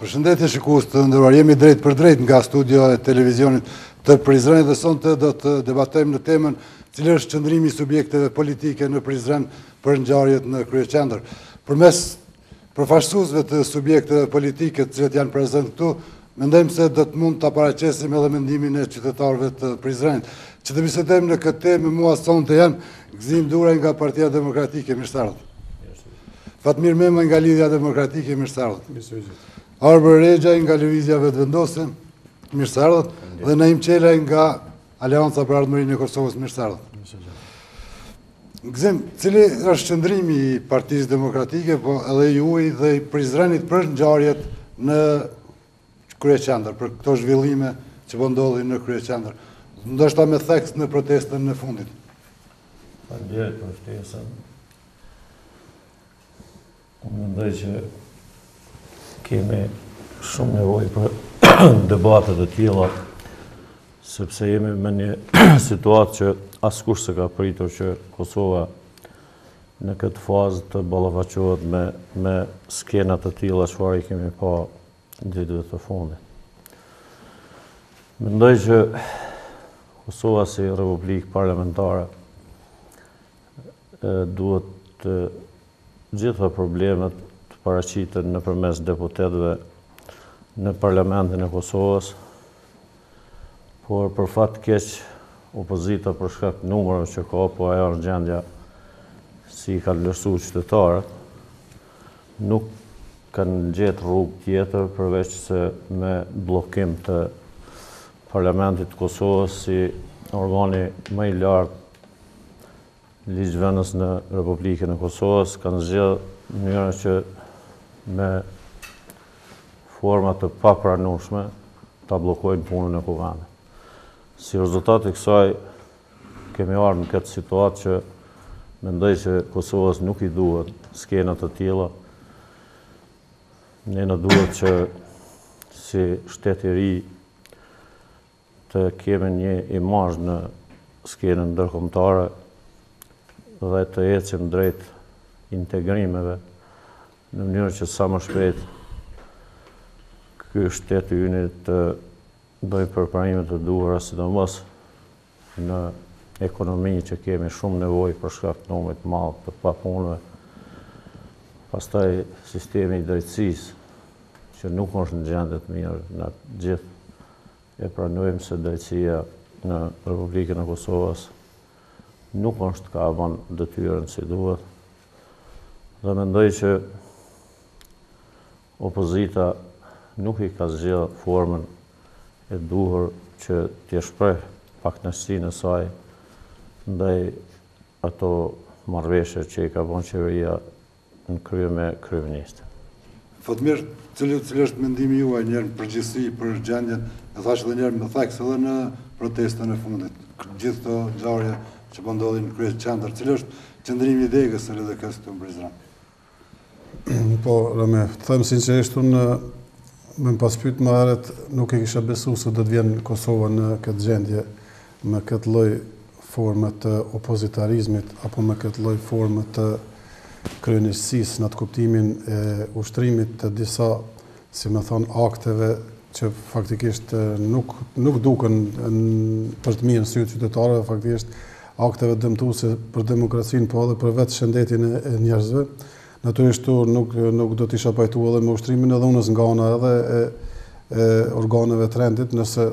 Përshëndetje shikues të nderuar, jemi drejtpërdrejt nga studio e televizionit të Prizrenit dhe sonte do të debatojmë në temën cili është qëndrimi i subjekteve politike në Prizren për ngjarjet në kryeqendër. Përmes përfaqësuesve të subjekteve politike të cilët janë prezent këtu, mendojmë se do të mund të paraqesim edhe mendimin e qytetarëve të Prizrenit. Që të bisedojmë në këtë temë me mua sonte janë Gëzim Duraj nga Partia Demokratike, mirë se erdhët. Fatmir Memaj nga Lidhja Demokratike, mirë se erdhët. Mirë se ju gjeta. Arbër Rexhaj nga Lëvizja Vetëvendosje, mirë se erdhët, dhe Naim Qelaj nga Aleanca për Ardhmërinë e Kosovës, mirë se erdhët. Mirë se ju gjeta. Gëzim, cili është qëndrimi i Partisë Demokratike, po edhe i juaj dhe i Prizrenit për ngjarjet në kryeqendër, për këto zhvillime që po ndodhin në kryeqendër, ndoshta me theks në protestën e fundit. Faleminderit për ftesën. Unë mendoj që kemi shumë nevojë për debatet e tilla sepse jemi me një situatë që askush s'e ka pritur që Kosova në këtë fazë të ballafaqohet me me skena të tilla çfarë i kemi pa ditëve të fundit. Mendoj që Kosova si republikë parlamentare duhet të gjitha problemet të paraqiten nëpërmes deputetëve në Parlamentin e Kosovës, por për fat të keq opozita për shkak të numrave që ka, po ajo asht gjendja si i kanë vlerësu qytetarët, nuk kanë gjetë rrugë tjetër përveç se me bllokim të Parlamentit të Kosovës si organi më i lartë Ligjvënës në Republikën e Kosovës kanë zgjedhë mënyra që me forma të papranueshme ta bllokojnë punën e Kuvendit. Si rezultat i kësaj kemi ardhë në këtë situatë që mendoj që Kosovës nuk i duhet skena të tilla. Ne na duhet që si shtet i ri të kemi një imazh në skenën ndërkombëtare dhe të ecim drejt integrimeve në mënyrë që sa më shpejt ky shtet i yni të bëjë përparimet e duhura sidomos në ekonomi që kemi shumë nevojë për shkak të numrit të madh të papunëve. Pastaj sistemi i drejtësisë që nuk është në gjendje të mirë në të gjithë E pranojmë se drejtësia në Republikën e Kosovës nuk është ka bërë detyrën si duhet dhe mendoj që opozita nuk i ka zgjedhë formën e duhur që t'ia shprehë pakënaqësinë e saj ndaj ato marrëveshje që i ka bo qeveria në krye me kryeministrin. Fatmir, cili cili është mendimi juaj një herë në përgjithësi për gjendjen, e thashë edhe një herë me theks edhe në protestën e fundit, gjithë këto ngjarje që po ndodhin në kryeqendër, cili është qëndrimi i degës së LDK-së këtu në Prizren? Po, Rami, të them sinqerisht unë me më pas pyt më herët nuk e kisha besu se do të vjen Kosova në këtë gjendje me këtë lloj forme të opozitarizmit apo me këtë lloj forme të kryeneçësisë në atë kuptimin e ushtrimit të disa, si me thonë, akteve që faktikisht nuk nuk duken për të mirë në sytë e qytetarëve, faktikisht akteve dëmtuese për demokracinë, po edhe për vetë shëndetin e njerëzve. Natyrisht nuk nuk do të isha pajtu edhe me ushtrimin e dhunës nga ana edhe e e organeve të rendit nëse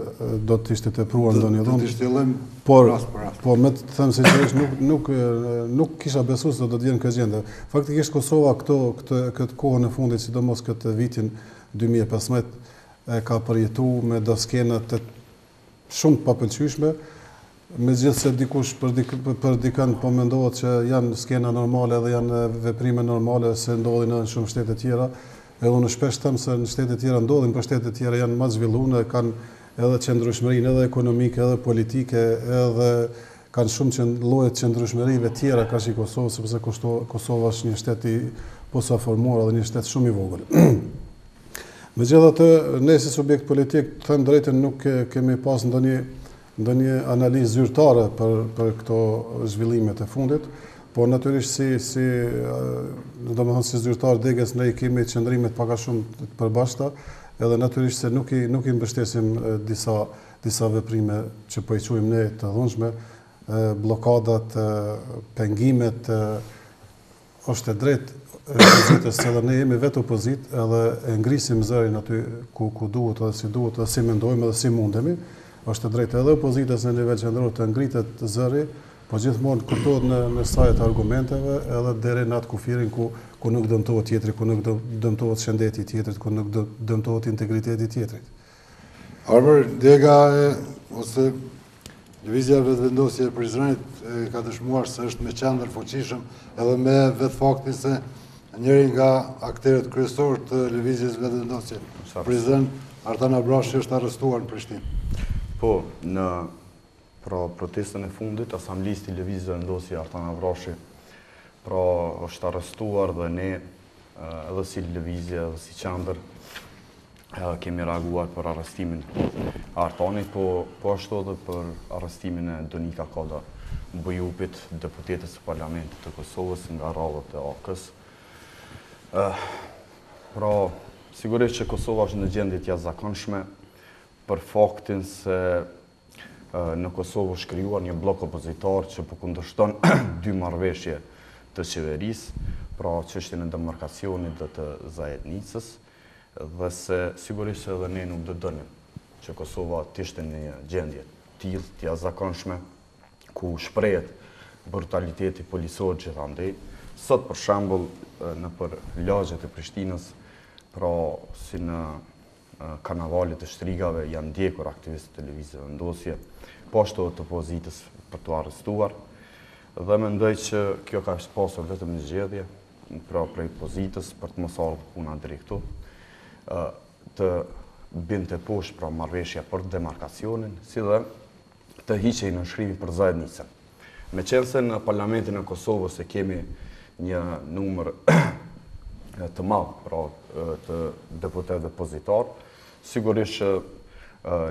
do të ishte tepruar ndonjë dhunë. Do të shtjellojmë por, rast për rast. Po me të them sinqerisht nuk nuk nuk kisha besuar se do të vjen kjo gjendje. Faktikisht Kosova këto këtë këtë kohën e fundit, sidomos këtë vitin 2015 e ka përjetuar me do skena të Shumë të papëlqyeshme, megjithëse dikush për dikë për dikënd po mendohet që janë skena normale dhe janë veprime normale se ndodhin edhe në shumë shtete të tjera. Edhe unë shpesh them se në shtete të tjera ndodhin, por shtete të tjera janë ma të zhvillune e kanë edhe qëndrueshmërinë edhe ekonomike edhe politike edhe kanë shumë qen lloje të qëndrueshmërive të tjera karshi Kosovës sepse Kosova është një shtet i posaformuar edhe një shtet shumë i vogël. Megjithatë, ne si subjekt politik, të them të drejtën, nuk kemi pas ndonjë ndonjë analizë zyrtare për për këto zhvillimet e fundit, por natyrisht si si domethënë si zyrtarë të degës ne i kemi qëndrimet pak a shumë të përbashkëta, edhe natyrisht se nuk i nuk i mbështesim disa disa veprime që po i quajmë ne të dhunshme, bllokadat, pengimet, Është e drejtë e opozitës se edhe ne jemi vetë opozitë edhe e ngrisim zërin aty ku, ku duhet edhe si duhet edhe si mendojmë edhe si mundemi. Është e drejtë edhe opozitës në nivel qendror të ngritet zëri, po gjithmonë kuptohet në, në saje të argumenteve edhe deri në atë kufirin ku, ku nuk dëmtohet tjetri, ku nuk dëmtohet shëndeti i tjetrit, ku nuk dëmtohet integriteti i tjetrit. Arbër Dega e ose Lëvizja Vetëvendosje e Prizrenit ka dëshmuar se është një qendër e fuqishme edhe me vetë faktin se njëri nga akterët kryesorë të Lëvizjes Vetëvendosje Prizren, Artan Abrashi është arrestuar në Prishtinë. Po, në pra protestën e fundit, asambleisti i Lëvizjes Vetëvendosje Artan Abrashi pra është arrestuar dhe ne edhe si lëvizje, edhe si qendër, kemi reaguar për arrestimin e Artanit, po, po ashtu edhe për arrestimin e Donika Kada Bujupit, deputetes së parlamentit të Kosovës nga radhët e AAK-së. Pra, sigurisht që Kosova është në gjendje të jashtëzakonshme për faktin se Në Kosovë është krijuar një bllok opozitar që po kundërshton dy marrëveshje të qeverisë, pra çështjen e demarkacionit dhe të Zajednicës, dhe se sigurisht se edhe ne nuk do dëshironim që Kosova të ishte në një gjendje të tillë të jashtëzakonshme, ku shprehet brutaliteti policor gjithandej. Sot për shembull nëpër lagjet e Prishtinës, pra si në Karnavalet e Shtrigave janë ndjekur aktivistët e Lëvizjes Vetëvendosje, po ashtu edhe të opozitës për t'u arrestuar. Dhe mendoj që kjo ka pasur vetëm një zgjidhje, pra prej pozitës për të mos ardhur puna deri këtu, të binte poshtë pra marrëveshja për demarkacionin, si dhe të hiqej nënshkrimi për Zajednicën. Meqenëse në Parlamentin e Kosovës e kemi një numër të madh pra të deputetëve pozitarë, sigurisht që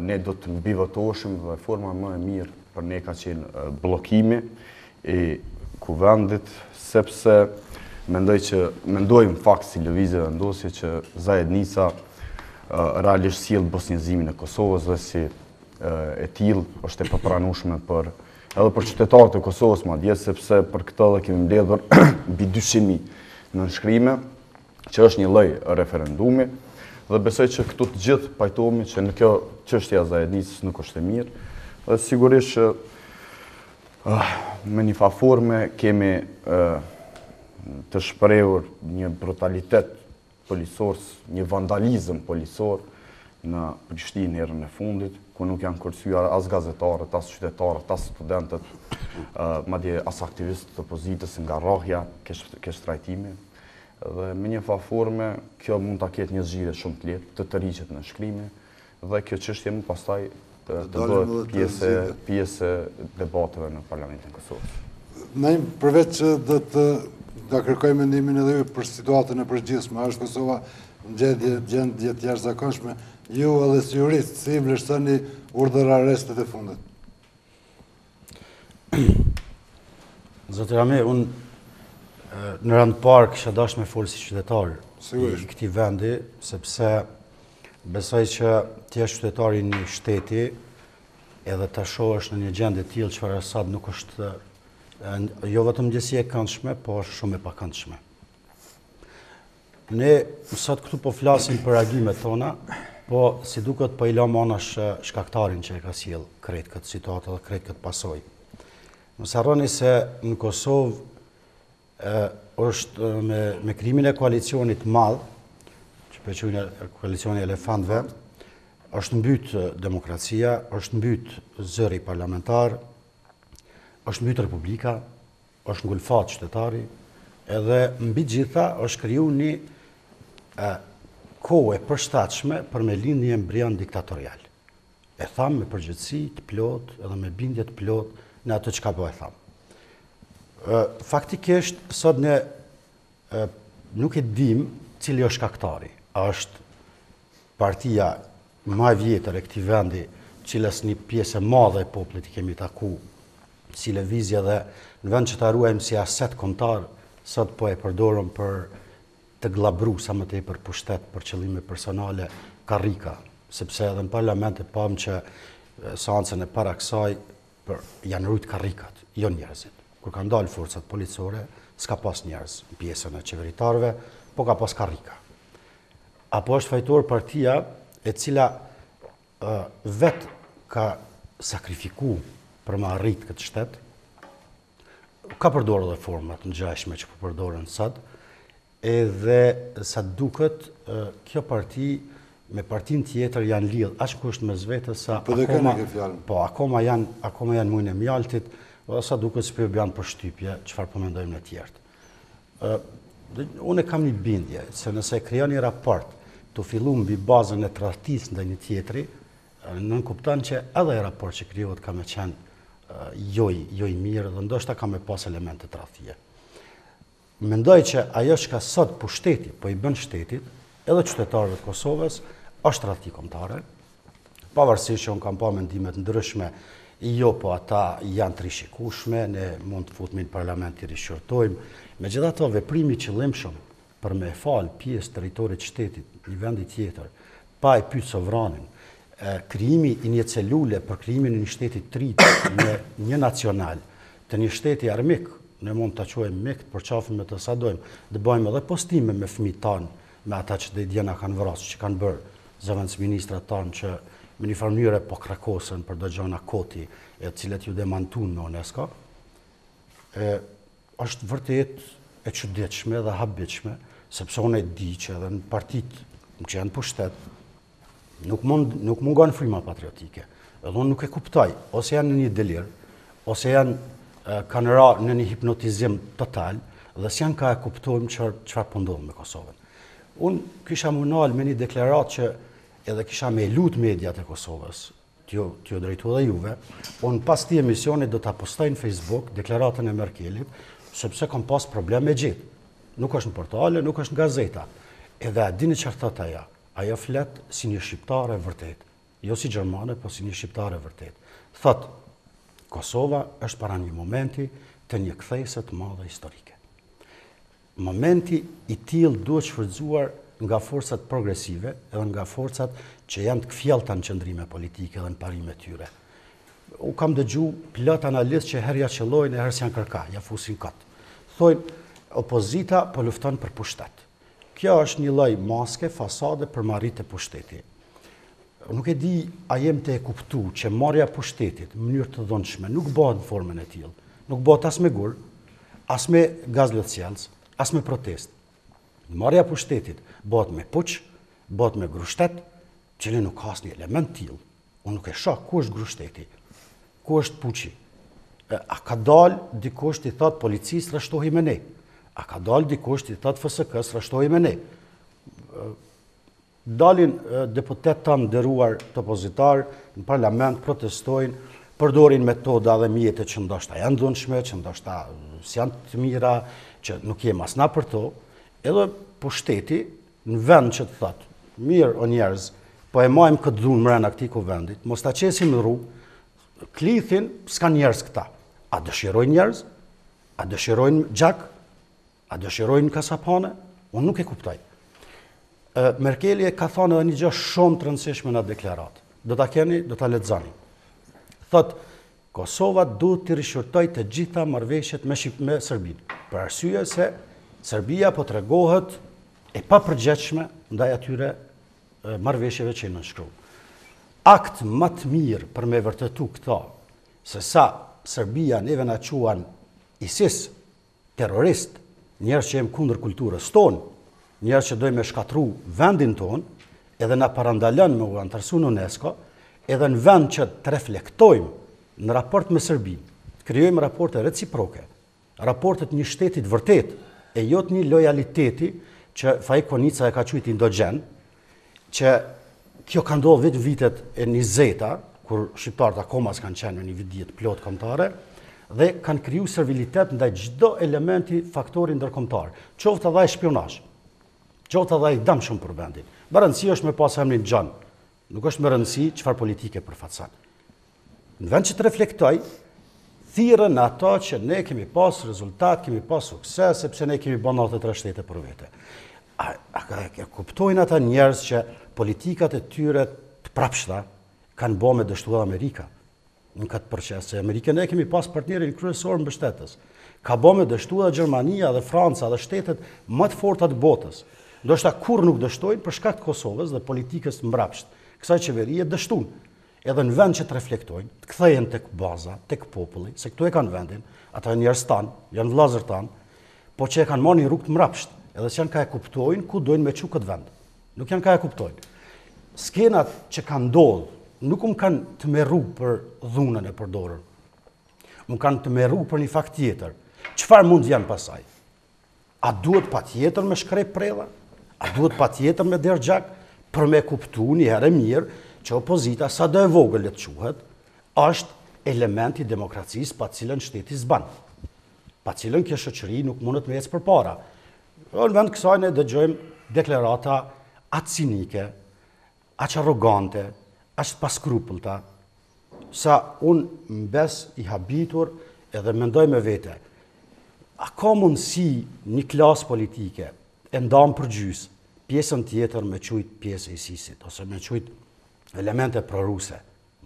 ne do të mbivotoheshim dhe forma më e mirë për ne ka qenë bllokimi i kuvendit sepse mendoj që mendojmë në fakt si Lëvizje Vetëvendosje që Zajednica realisht sjell bosnjezimin e Kosovës dhe si e tillë është e papranueshme për edhe për qytetarët e Kosovës madje sepse për këtë edhe kemi mbledhur mbi 200.000 nënshkrime, që është një lloj referendumi dhe besoj që këtu të gjithë pajtohemi që në kjo çështje e zajednicës nuk është e mirë dhe sigurisht që uh, në njëfarë forme kemi uh, të shprehur një brutalitet policor, një vandalizëm policor në Prishtinë herën e fundit, ku nuk janë kursyer as gazetarët, as qytetarët, as studentët, madje as aktivistë të opozitës nga rrahja, keqtrajtimi. Dhe me një farë forme, kjo mund ta ketë një zgjidhje shumë të lehtë, të tërhiqet nënshkrimi, Dhe kjo çështje më pastaj të bëhet pjesë e debateve në Parlamentin e Kosovës. Ne përveç që do të kërkojmë mendimin edhe juaj për situatën e përgjithshme, a është Kosova në gjendje të jashtëzakonshme, ju edhe si jurist, si i vlerësoni urdhërarrestet e fundit? Zoti Rami, unë në rend parë kisha dash me folë si qytetar i këtij vendi, sepse besoj që të jesh qytetar i një shteti edhe ta shohësh në një gjendje të tillë çfarë nuk është jo vetëm gjithsesi e këndshme, po është shumë e pakëndshme. Ne sot këtu po flasim për reagimet tona, po si duket po i lamë anash shkaktarin që e ka sjell krejt këtë situatë dhe krejt këtë pasoj. Mos harroni se në Kosovë e, është me, me krijimin e koalicionit madh, që po e qujnë koalicioni i elefantëve, është mbyt demokracia, është mbyt zëri parlamentar, është mbyt republika, Është ngulfat qytetari edhe mbi t'gjitha është kriju ni kohë e përshtatshme për me lind ni embrion diktatorial. E tham me përgjegjësi të plotë edhe me bindje të plotë në atë çka po e tham. Faktikisht sot ne Nuk e dim cili është shkaktari, a është partia më e vjetër e këtij vendi, të cilës një pjesë e madhe e popullit i kemi taku si lëvizje dhe në vend që ta ruajmë si aset kombëtar, sot po e përdorëm për të gllabru sa më tepër pushtet për qëllime personale, karrika, sepse edhe në parlament e pamë që seancën e para kësaj Por janë rujt karrikat, jo njerëzit. Kur kanë dalë forcat policore, s'ka pas njerëz në pjesën e qeveritarëve, po ka pas karrika. Apo është fajtor partia e cila vetë ka sakrifiku për me arritë këtë shtet, Ka përdorë edhe forma të ngjashme që po përdoren sot, edhe sa duket kjo parti me partinë tjetër janë lidhë, aq keq mes vete, sa po, akoma janë n'mujin e mjaltit, dhe sa duket s'po ju bahet përshtypje çfarë po mendojmë ne t'jerët. Unë e kam një bindje, se nëse e krijon ni raport t'u fillu mbi bazën e tradhtisë ndaj një tjetri, nënkupton që edhe ai raport që krijohet ka me qenë jo i mirë dhe ndoshta ka me pas elemente tradhtie. Mendoj që ajo çka sot pushteti, po i bën shtetit, edhe qytetarëve të Kosovës, është tradhti komtare, pavarësisht që unë kam pa mendime të ndryshme, jo po ata janë të rishikushme, ne mund t'i futmi në parlament t'i rishqyrtojmë, megjithatë veprimi i qëllimshëm, për me e fal pjesë territorit të shtetit një vendi tjetër, pa e pyt sovranin, krijimi i një celule për krijimin e një shteti të tretë njënacional, të një shteti armik, ne mund ta quajmë mik, të përqafemi me të sa dojmë, të bëjmë edhe postime me fëmijët tanë, me ata që deri dje na kanë vra, siç kanë bërë zëvendësministrat tanë që me një farë mënyre po krekosen për do gjana koti, e të cilat ju demantuan në UNESCO. Është vërtet e çuditshme dhe habitshme, sepse unë e di që edhe në partitë që janë pushtet, nuk, mund, nuk mungon fryma patriotike. Edhe unë nuk e kuptoj, ose janë në një delir, ose janë kanë ra në një hipnotizim total, dhe s'janë ka e kuptojmë që çfarë po ndodh me Kosovën. Unë kisha m'u nal me një deklaratë që edhe kisha me i lut mediat e Kosovës, T'ju, t'ju drejtu dhe juve, unë pas këtij emisionit do ta postoj në Facebook deklaratën e Merkelit, sepse kom pas problem me e gjetë. Nuk është në portale, nuk është në gazeta. Edhe a dini çfarë thotë ajo? Ajo flet si një shqiptare e vërtetë. Jo si gjermane, po si një shqiptare e vërtetë. Thotë, Kosova është para një momenti të një kthese të madhe historike. Momenti i tillë duhet shfrytëzuar nga forcat progresive dhe nga forcat që janë të kthjellëta në qëndrime politike dhe në parime të tyre. Unë kam dëgju plot analistë që herë ja qëllojnë e herë s'janë kërkah, ja fusin kot. Thojnë, opozita po lufton për pushtet. Kjo është një lloj maske, fasade për marrje të pushtetit. Nuk e di a jem tu e kuptu që marrja e pushtetit në mënyrë të dhunshme nuk bëhet në formën e tillë, nuk bëhet as me gur, As me gaz lotsjellës, as me protestë. Marrja e pushtetit bëhet me puç, bëhet me grusht shtet, i cili nuk ka asnjë element të tillë. Unë nuk e shoh ku është grusht shteti, ku është puçi. A ka dal dikush t'i thotë policisë rreshtohi me ne? A ka dal dikush t'i thotë FSK-së rreshtohi me ne? Dalin deputetët e nderuar opozitarë në parlament protestojnë përdorin metoda dhe mjete që ndoshta janë të dhunshme, që ndoshta s'janë të mira, që nuk jem as na për to, edhe pushteti në vend që të thotë, mirë o njerëz, po e majmë këtë dhunë mrena këtij kuvendit, mos ta qesim në rrugë, klithin, s'kanë njerëz këta. A dëshirojnë njerëz? A dëshirojnë gjak? A dëshirojnë kasapane? Unë nuk e kuptoj. Merkeli e ka thonë edhe një gjo shumë të rëndësishme në deklaratë. Do ta keni, do ta lexoni. Thot Kosova duhet të rishqyrtoj të gjitha marrëveshjet me Shqip me Serbinë, për arsye se Serbia po tregohet e papërgjegjshme ndaj atyre marrëveshjeve që i nënshkru. Akt ma të mirë për me vërtetu këto, se sa Serbia neve na quan ISIS, terroristë, njerëz që jem kundër kulturës tonë, njerëz që dojnë me shkatërru vendin tonë, edhe na parandalon me u antarësu në UNESCO, edhe në vend që të reflektojmë në raport me Serbinë, të krijojmë raporte reciproke, raporte t'një shtetit vërtetë, e jo të një lojaliteti që Faik Konica e ka qujt indogjen, Që kjo ka ndodhë vetëm n'vitet e njizeta, kur shqiptarët akoma s'kanë qenë në një vetdije t'plotë komtare, dhe kanë kriju servilitet ndaj çdo elementi faktori ndërkomtar. Qoftë edhe ai shpiunazh, qoftë edhe ai dam shumë për vendin. Me rëndësi është me pasë emrin Xhon, nuk është me rëndësi çfarë politike përfaqson. Në vend që të reflektoj, thirren në ato që ne kemi pas rezultat, kemi pas sukses, sepse ne kemi bon 93 shtete për vete. A, a, a, a kuptojnë ata njerëz që politikat e tyre të mbrapshta kanë bo me dështu edhe Amerika në këtë proces, se Amerikën e kemi pas partnerin kryesor mbështetës. Ka bo me dështu edhe Gjermania dhe Franca dhe shtetet ma të forta t'botës. Ndoshta kurr nuk dështojnë, për shkak të Kosovës dhe politikës të mbrapsht kësaj qeverie dështun. edhe në vend që të reflektojnë, të kthehen tek baza, tek populli, se këtu e kanë vendin, ata janë njerëz tanë, janë vëllazër tanë, po që e kanë marrë një rrugë të mrapsht, edhe s'janë ka e kuptojnë ku dojnë me çu këtë vend. Nuk janë ka e kuptojnë. Skenat që kanë ndodhë, nuk um kanë tmerru për dhunën e përdorur. Um kanë tmerru për një fakt tjetër. Çfarë mund të vjen pas saj? A duhet patjetër me shkrep predha? A duhet patjetër me derdh gjak? Për me kuptu një herë e mirë që opozita sado e vogël e të quhet, është element i demokracisë pa cilën shteti s'ban. Pa cilën kjo shoqëri nuk mundet me ecë përpara. Në vend kësaj ne dëgjojmë deklarata aq cinike, Aq arrogante, aq të paskrupullta, sa unë mbes i habitur edhe mendoj me vete, a ka mundësi një klasë politike e ndame për gjysë, pjesën tjetër me qujtë pjesë e ISIS-it, ose me qujtë elemente pro-ruse?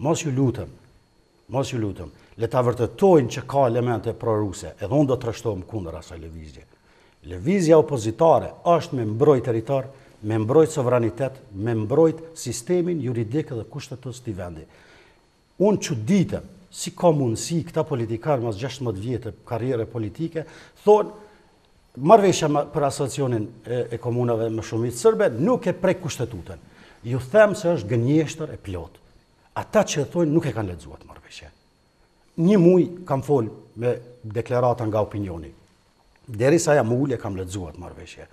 Mos ju lutem! Mos ju lutem, le ta vërtetojnë që ka elemente pro-ruse, edhe unë do të rreshtohem kundër asaj lëvizje. Lëvizja opozitare është me mbrojtë teritor, me mbrojtë sovranitet, me mbrojtë sistemin juridik dhe kushtetues të vendit. Unë çuditna, si ka mundësi këta politikanë mas gjashtëmbëdhjetë vjetë karriere politike, thonë, marrëveshja për asociacionin e komunave me shumicë sërbe nuk e prek kushtetutën. Ju them se është gënjeshtër e plotë. Ata që e thonë nuk e kanë lexu atë marrëveshje. Një muaj kam fol me deklarata nga opinioni. Derisa jam ulë e kam lexu atë marrëveshje.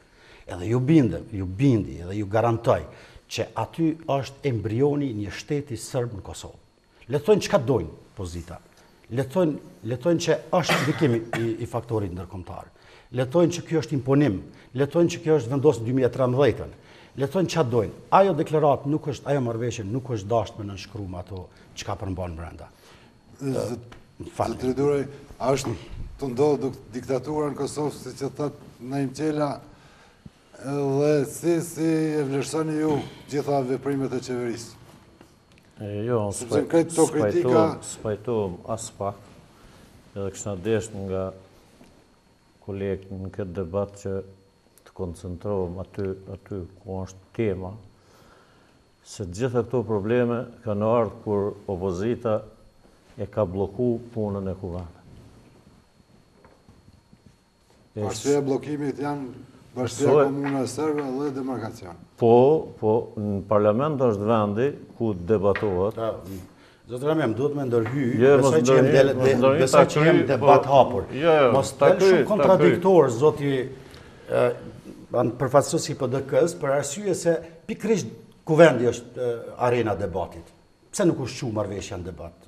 Edhe ju bindë, ju bindi, edhe ju garantoj që aty është embrioni një shteti sërb në Kosovë. Le thonë çka dojnë pozita. Le t'thojnë, le t'thojnë që është ndikim i, i faktorit ndërkombëtar. Le t'thojnë që kjo është imponim, le t'thojnë që kjo është vendosë në 2013-ën. Le t'thojnë çka dojnë. Ajo deklaratë nuk është, ajo marrëveshje nuk është dashtë me u nënshkru me ato çka përmban brenda. Faleminderit. Zotri Duraj, a është tu ndodhë diktatura në Kosovë, siç tha Naim Qela, dhe si, si e vlerësoni ju t'gjitha veprimet e qeverisë? Jo, s'pajtohem aspak, edhe kishna dashtë nga kolegët në këtë debat që të koncentrohemi aty, aty ku është tema, se t'gjitha këto probleme kanë ardhë kur opozita e ka bloku punën e kuvendit. Arsyeja e bllokimit janë Bashkësia e Komunave Serbe dhe demarkacioni. Po, po, në parlament është vendi ku debatohet. Ta, zotëri Ramem, duhet me ndërhy, jo, besoj që jem, de, besoj që jem debat po, hapur. Jo, jo, mos dil shumë kontradiktor, zoti përfaqësues i PDK-s, për arsye se pikrisht kuvendi është arena debatit. Pse nuk është shtru marrveshja në debat?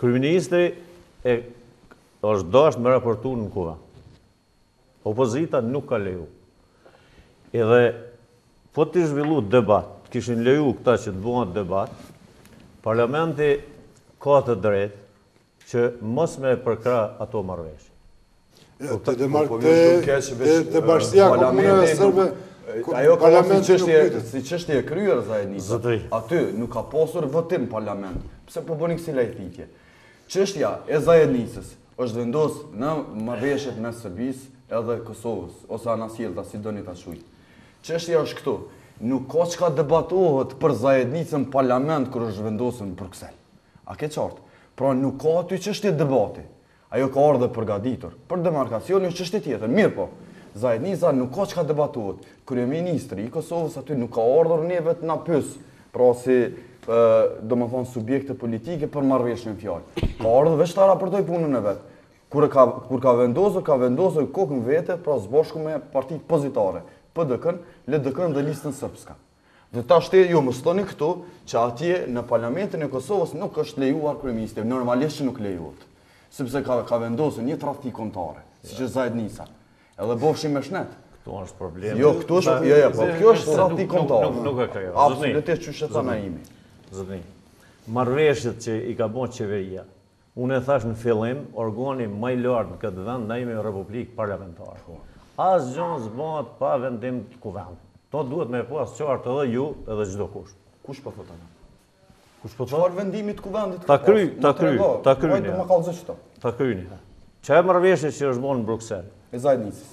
Kryeministri është dashtë me raportu në kuvend. Opozita nuk ka leju. Edhe po t'ish zhvillu debat, të kishin leju këta që të bohet debat, parlamenti ka të drejtë që mos me përkrah ato marrëveshje. Të dhe marrë të dhe bashkësia e komunave sërbe, ajo ka si çështje, si çështje e kryer, zajednica, aty nuk ka pasur votim n'parlament, pse po bëni kësi lajthitje. Çështja e zajednicës është vendos në marrëveshjet mes Sërbisë edhe Kosovës, ose anasjelltas, si doni ta qujt. Çështja është këtu, nuk ka çka debatohet për zajednicën n'parlament kur është vendosur në Bruksel. A e ke qartë? Pra nuk ka aty çështje debati. Ajo ka ardhur e përgatitur. Për demarkacionin është çështje tjetër. Mirëpo, Zajednica nuk ka çka debatohet. Kryeministri i Kosovës aty nuk ka ardhur neve të na pyes, pra si, ë, domethënë subjekte politike për marrëveshjen në fjalë. Ka ardhur veç ta raportojë punën e vet. Kur ka, kur ka vendosur, ka vendosur kokën vete, pra së bashku me partitë pozitare, PDK-në, LDK-në dhe Listën Srpska. Dhe tashti ju më thoni këtu që atje në Parlamentin e Kosovës nuk është lejuar kryeministri, normalisht që nuk lejohet. Sepse ka ka vendosur një tradhti kombëtare, siç është Zajednica. Edhe bofshi me shnet. Këtu është problemi. Jo, këtu është, jo, jo, po kjo është tradhti kombëtare. Nuk nuk e krijo. Absolutisht qysh ta, na jemi. Zotni. Marrëveshjet që i ka bo qeveria Unë e thashë në fillim, organi më i lartë në këtë vend, ne jemi në Republikë parlamentare. Asgjë s'bëhet pa vendim të Kuvendit. Këtë duhet me e pas qartë edhe ju, edhe çdokush. Kush po thotë atë? Kush po thotë? Çfarë vendimi të Kuvendit ka pasur? Ta kryj, ta kryj, ta kryj. Ta kryjni. Çfarë marrëveshje që është bo në Bruksel? E Zajednicës.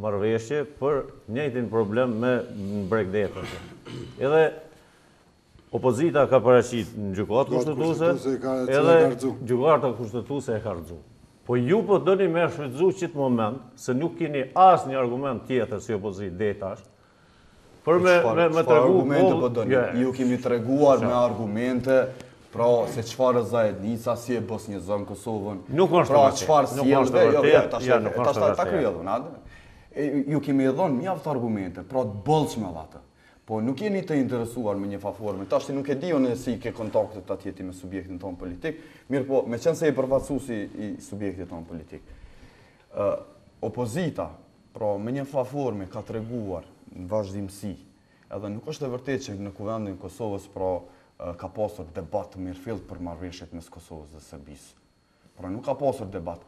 marrëveshje për të njëjtin problem me bregdetët. Edhe opozita ka paraqit në Gjykatë Kushtetuese, edhe Gjykata Kushtetuese e ka rrëzu. Po ju po doni me e shfrytëzu qit moment, se nuk kini asnjë argument tjetër si opozitë deri tash, Për me me me tregu argumente po doni. Ju kemi treguar me argumente Pra, se çfarë është Zajednica, si e bosnjëzon Kosovën. Nuk është pra, e vërtetë. Nuk është e vërtetë. Jo, ta shërë, ta shërë, ta shërë, ta shërë, Ju kemi dhënë mjaft argumente, pra të bëllqë me vatë. Po nuk jeni të interesuar me një farë forme, tashti nuk e di unë si i ke kontaktet ti me subjektin tënd politik, mirëpo, meqenëse je përfaqësues i subjektit tënd politik. Opozita, Pra, me një farë forme ka treguar në vazhdimësi, edhe nuk është e vërtetë që në Kuvendin e Kosovës, pra, ka pasur debat të mirëfilltë për marrëveshjet mes Kosovës dhe Serbisë. Pra, nuk ka pasur debat.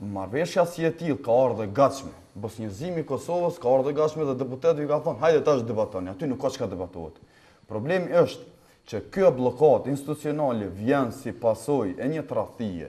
Marrëveshja si e tillë ka ardhur e gatshme. Bosnjëzimi i Kosovës ka ardhur e gatshme dhe deputetëve u ka thonë, hajde tash debatoni, aty nuk ka çka debatohet. Problemi është që kjo bllokadë institucionale vjen si pasojë e një tradhtie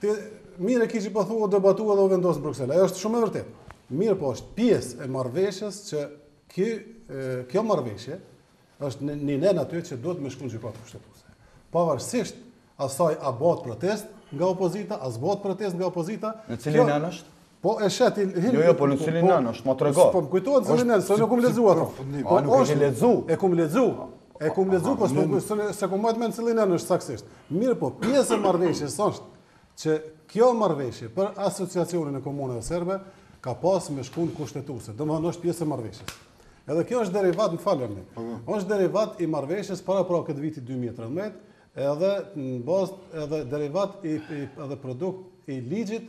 Ti mirë e ki që po thua u debatu edhe u vendos në Bruksel. Ajo është shumë e vërtetë. Mirëpo është pjesë e marrëveshjes që ky kjo marrëveshje është një nen aty që duhet me shku në gjykatë kushtetuese. Pavarësisht asaj a bëhet protestë nga opozita, a s'bëhet protestë nga opozita, në cilin nen është? Po e shtini. Jo, jo, po në cilin po nen, është më trego. Po më kujtohet cilin nen, se nuk kum lexuar. Po, po nuk e ke lexu. E kum lexu. E kum lexu, po s'po se kum majt men cilin nen është saktësisht. Mirëpo, pjesë e marrëveshjes është që kjo marrëveshje për asociacionin e komunave serbe ka pas me shku n'Kushtetuese. Domethënë është pjesë e marrëveshjes. Edhe kjo është derivat, më falni. Po, po. Është derivat i marrëveshjes paraprake të vitit 2013, edhe në bazë edhe derivat i edhe produkt i ligjit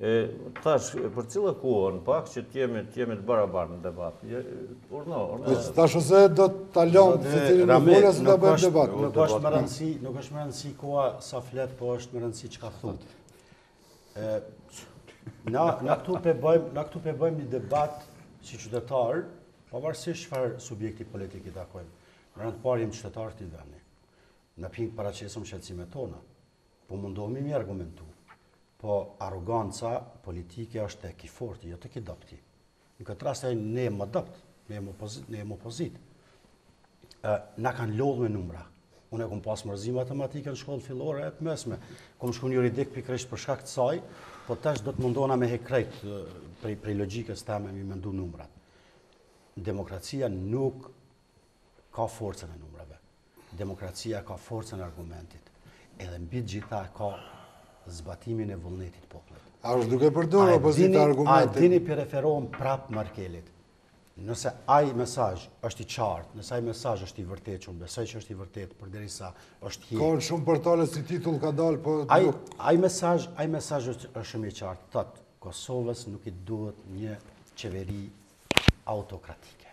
E tash, përcille kohën pak që të jemi të barabar në debat? Urno, urno. E tash ose do të talon të të të në mërë, ose do të bëjmë debat. Nuk është me rëndësi, nuk është me rëndësi koha sa flet, po është me rëndësi çka thotë. Na këtu pe bëjmë, na këtu pe bëjmë një debat si qytetarë, pavarësisht çfarë subjekti politik i takojmë. Në rend parë jemi qytetarë t'tij veni. Ne p'i paraqesim shqetësimet tona. Po mundohemi m'i argumentu. Po arroganca politike është tek i forti, jo tek i dobti. Në këtë rast ai ne jem dobt, ne jem opozitë, ne jem opozitë. Ë na kanë lodhur me numra. Unë e kam pas mërzi matematikën në shkollë fillore e të mesme. Kam shkuar në juridik pikërisht për shkak të saj, po tash do të mundohna me hek krejt prej prej logjikës teme m'i mendu numrat. Demokracia nuk ka forcën e numrave. Demokracia ka forcën e argumentit. Edhe mbi të gjitha ka zbatimin e vullnetit popullit. A është duke përdorur opozita argumentin? A dini p'i referohem prap Merkelit? Nëse ai mesazh është i qartë, nëse ai mesazh është i vërtetë, unë besoj që është i vërtetë, përderisa është hi. Ka shumë portale si titull ka dalë, po ai ai mesazh, ai mesazh është shumë i qartë. Thot, Kosovës nuk i duhet një qeveri autokratike.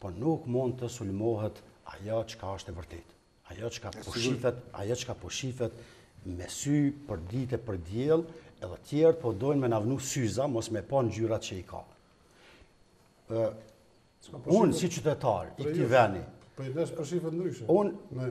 Po nuk mund të sulmohet ajo çka është e vërtetë. Ajo çka po shifet, ajo çka po shifet me sy për ditë e për diell, edhe të tjerët po dojnë me na vnu syza, mos me pa ngjyrat që i ka. Ë unë si qytetar i këtij vendi, po i po shifet ndryshe. Unë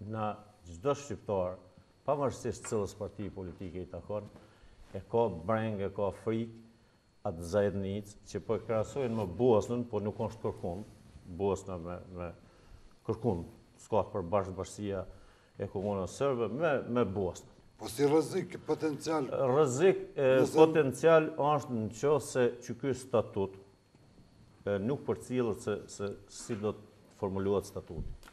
Na çdo shqiptar, pavarësisht cilës parti politike i takon, e ka brengë, e ka frikë atë zajednicë, që po e krahasojnë me Bosnën, po nuk është kërkund, Bosna me, me kërkund, s'ka përbashkë bashkësia e komunave serbe me, me Bosnën. Po si rrezik potencial? Rrezik potencial është në qoftë se që ky statut, nuk përcillet se se si do të formulohet statuti.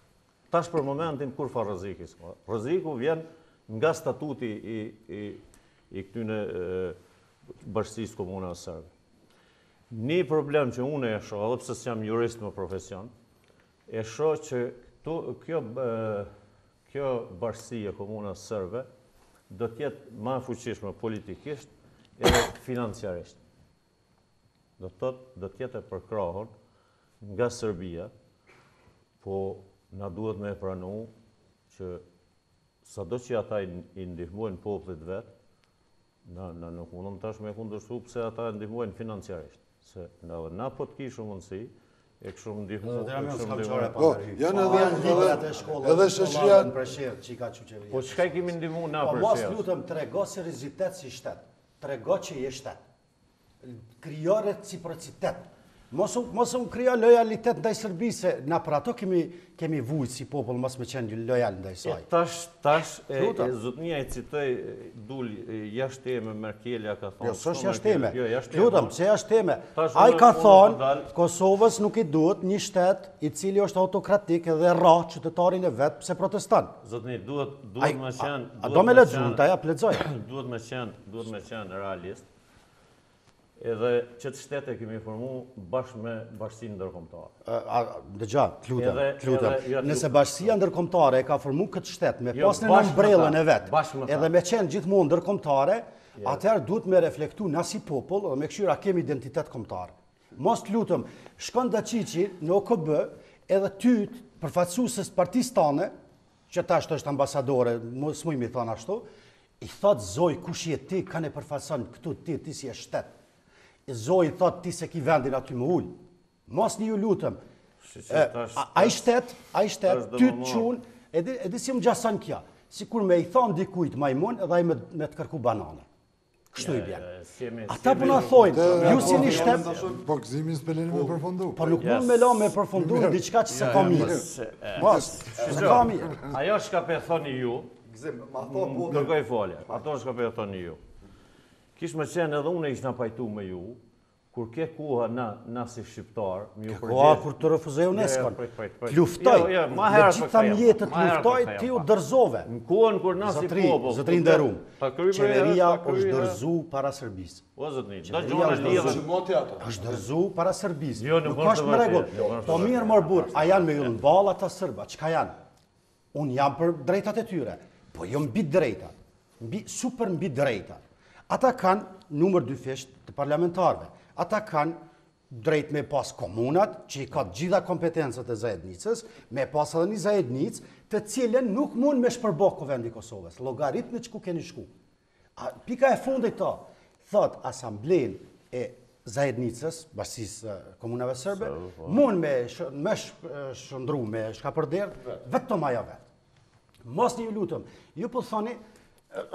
Tash për momentin kurrfarë rreziku s'ka. Rreziku vjen nga statuti i i i këtyne bashkësisë komunave serbe. Një problem që unë e shoh, edhe pse s'jam jurist me profesion, e shoh që këtu kjo kjo bashkësi e komunave serbe do të jetë ma e fuqishme politikisht edhe financiarisht. do të thotë do të jetë e përkrahun nga Serbia, po na duhet me e pranu që sado që ata i ndihmojnë popullit vet, na na nuk mundëm tash me kundërshtu pse ata e ndihmojnë financiarisht, se na edhe na po të kishim mundësi, e kishim ndihmu, e kishim ndihmu. Po, janë edhe ligat e shkollës, edhe shoqëria në Preshevë, që i ka Çuçevia. Po çka kemi ndihmu na Preshevë? Po mos lutem trego seriozitet si shtet. Trego që je shtet. Krijo reciprocitet. Mos, mos krijo lojalitet ndaj Serbisë, se na për ato kemi kemi vujt si popull mos me qenë lojal ndaj saj. Tash tash e, e zotnia e citoi dul jashtë teme Merkelja ka thonë. Jo, s'është jashtë teme. Jo, jashtë teme. Lutem, pse jashtë teme? Ai ka thonë Kosovës nuk i duhet një shtet i cili është autokratik dhe rrah qytetarin e vet pse proteston. Zotni, duhet me qenë... A do me lexu, unë ta lexoj. Duhet me qenë, duhet me qenë realist, edhe qët shtet e kemi formu bashkë me bashkësinë ndërkombëtare. Dëgjo, të lutem, të lutem. Jo, jo, Nëse bashkësia ndërkombëtare e ka formu këtë shtet me jo, pas nën ombrellën e vet, edhe me qenë gjithmonë ndërkombëtare, atëherë duhet me reflektu na si popull dhe me kqyr a kemi identitet kombëtar. Mos të lutem, shkon Daçiçi në OKB edhe ty përfaqësueses të partisë tane, që tash është ambasadore, s'muj me i thonë ashtu, i thotë zonjë kush je ti, kanë e përfaqëson këtu ti, ti s'je shtet. Zonjë i thotë ti s'e ki vendin aty me u ul. Mosni ju lutem. Ai shtet, ai shtet ty të çun, edhe e di si më gjason kjo. Sikur me i thon dikujt majmun, edhe ai me të kërku banane. Kështu i bjen. Ata po na thonë, ju s'jeni shtet... Po Gëzim, s'po e leni me përfundu. Po nuk mund me la me përfundu në diçka që s'e ka mirë. Pas, s'e ka mirë. Ajo çka po thoni ju, nuk e i folja, ato çka po thoni ju. Kish me qenë edhe unë ishna pajtu me ju, Kur ke koha na, na si shqiptar, me ju përgjigj. Koha kur të refuzoi UNESCO-n. Jo, jo, jo, luftoj. Jo, jo, më herë për këtë. Gjithë jetën të luftoj ti u dorëzove. Në kohën kur na si popull. Zotri i nderuem. Qeveria është dorzu para Serbisë. O zotni, çdo gjë na lidh me moti ato. Është dorzu para Serbisë. Jo, nuk është në rregull. Po mirë mor burrë, a janë me yll n'ballë ata serba? Çka janë? Unë jam për drejtat e tyre, po jo mbi drejtat, mbi supermbi drejtat. Ata kanë numër dyfish të parlamentarëve. Ata kanë drejt me pas komunat, që i ka të gjitha kompetencat e zajednicës, me pas edhe një zajednicë, të cilën nuk mund me shpërbo kuvendi i Kosovës, logaritni ku keni shku. A, pika e fundit këto, thot asamblenë e Zajednicës, bashkësisë komunave serbe, po, mund me, me e shndërru, me shkapërderdh, vetëm ajo vetë. Mos ni ju lutem, ju po thoni,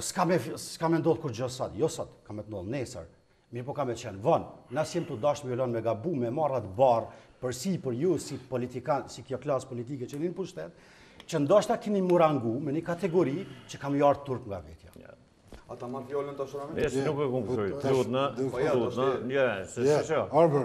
s'ka me, s'ka me ndodhë kurgjë sot, jo sot, ka me të ndodhë nesër, Mirëpo ka me qenë, von, na s'jem tu dashtë me ju lënë me gabu, me marrë atë barë për si, për ju, si politikanë, si kjo klasë politike që jeni n'pushtet, që ndoshta kini me u rangu me një kategori që ka me ju ardh turp nga vetja. A ta marrë fjalën të shërëme? Jesë, nuk e kumë kësoj, të lutem, të lutem, një, se shë shë. Arbër,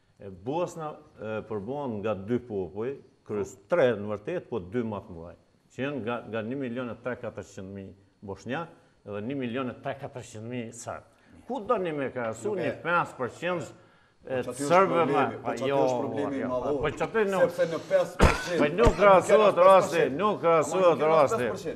Bosna përbëhet nga dy popuj, kryesisht tre në vërtetë, po dy më të mëdhenj, që janë nga një milion e tre-katërqind mijë boshnjakë dhe një milion e tre-katërqind mijë serbë. Ku doni me krahasu një pesë përqindësh të serbëve me... Po që aty është problemi i madhur, po që aty nuk... Sepse në 5%... Po nuk krahasohet rasti, nuk krahasohet rasti.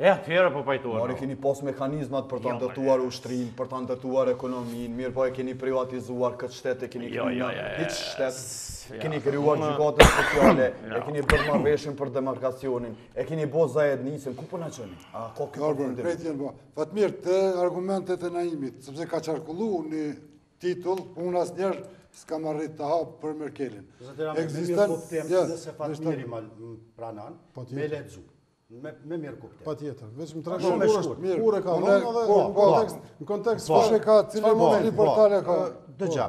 E atëherë po pajtuar. Mori keni pas mekanizmat për ta jo, ndërtuar jo. ushtrinë, për ta ndërtuar ekonominë, mirëpo e keni privatizuar këtë shtet e keni jo, krijuar hiç shtet. Keni krijuar gjykatën speciale, e keni bërë marrëveshjen për demarkacionin, e keni bërë zajednicën, ku po na çoni? A ka kjo problem? Po, vetëm po. Fatmir te argumentet e Naimit, sepse ka qarkulluar një titull, po unë asnjëherë s'kam arritë ta hap për Merkelin. Zëtëra, me mirëkuptim, nëse Fatmiri e pranon, po me le me mirëkuptim. Patjetër, veç më trashë kur është mirë, kur e ka dhona dhe po, në po, kontekst, në kontekst, po, që ka cilë më një portale ka. Dëgjo,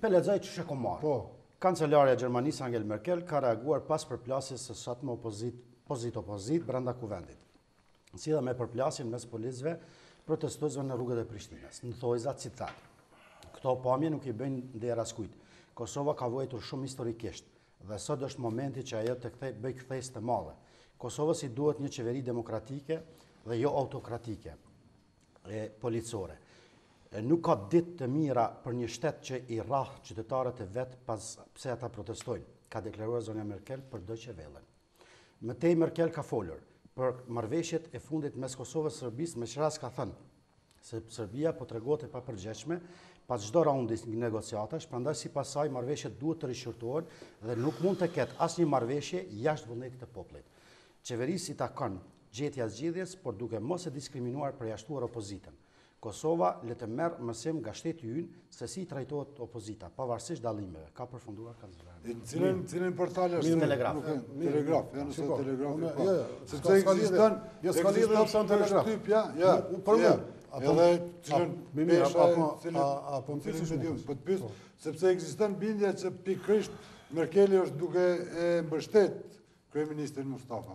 po e lexoj qysh e kam marrë. Po. Kancelarja e Gjermanisë Angel Merkel ka reaguar pas përplasjes së sotme opozitë, pozitë opozitë brenda kuvendit. Si dhe me përplasjen mes policëve e protestuesve në rrugët e Prishtinës. Në thonjëza, citat, këto pamje nuk i bëjnë nder askujt. Kosova ka vuajtur shumë historikisht, Dhe sot është momenti që ajo të kthejë bëjë kthesë të madhe. Kosovës i duhet një qeveri demokratike dhe jo autokratike e policore. Nuk ka ditë të mira për një shtet që i rrah qytetarët e vet pas pse ata protestojnë, ka deklaruar zonja Merkel për Deutsche Wellen. Më tej Merkel ka folur për marrëveshjet e fundit mes Kosovës e Serbisë me ç'rast ka thënë se Serbia po tregohet e papërgjegjshme pas çdo raundi negociatash, prandaj sipas saj marrëveshjet duhet të rishqyrtohen dhe nuk mund të ketë asnjë marrëveshje jashtë vullnetit të popullit. Qeverisë i takon gjetja e zgjidhjes, por duke mos e diskriminuar e përjashtuar opozitën. Kosova le të marrë mësim nga shteti ynë se si trajtohet opozita, pavarësisht dallimeve, ka përfunduar kancelari Meta. Në cilin portal është? Telegraf. Telegraf, ja nëse Telegraf e pa. Sepse ekziston, ekziston përshtypja, ja. Për mu. Edhe cilën pesha, cilën apo në cilin medium, për të pysë, sepse ekziston bindja që pikërisht Merkeli është duke e mbështet Kryeministrin Mustafa.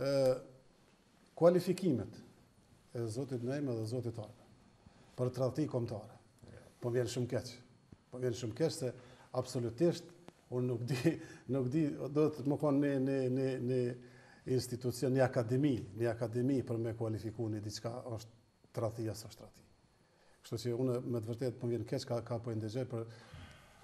Ë kualifikimet e zotit Naim dhe zotit Arbër për tradhti kombëtare. Po m'vjen shumë keq. Po m'vjen shumë keq se absolutisht unë nuk di, nuk di, duhet me konë në, në, në, në institucion, një akademi, një akademi për me kualifiku një diçka, është tradhti a s'është tradhti. Kështu që unë me të vërtetë po m'vjen keq ka ka po i ndëgjoj për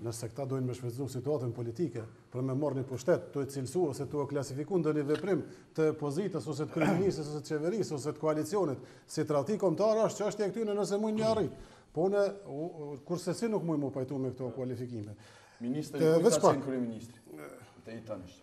nëse këta dojnë me shfrytëzu situatën politike për me marrë një pushtet, tue cilësu ose tue klasifiku ndonjë veprim të pozitës ose të kryeministrit ose të qeverisë ose të koalicionit, si tradhti kombëtare është çështja e këtyne nëse mujnë me arrit. Po unë kurrsesi nuk muj m'u pajtu me këto kualifikime. Ministri i Kujtës kryeministri. Te i tanish.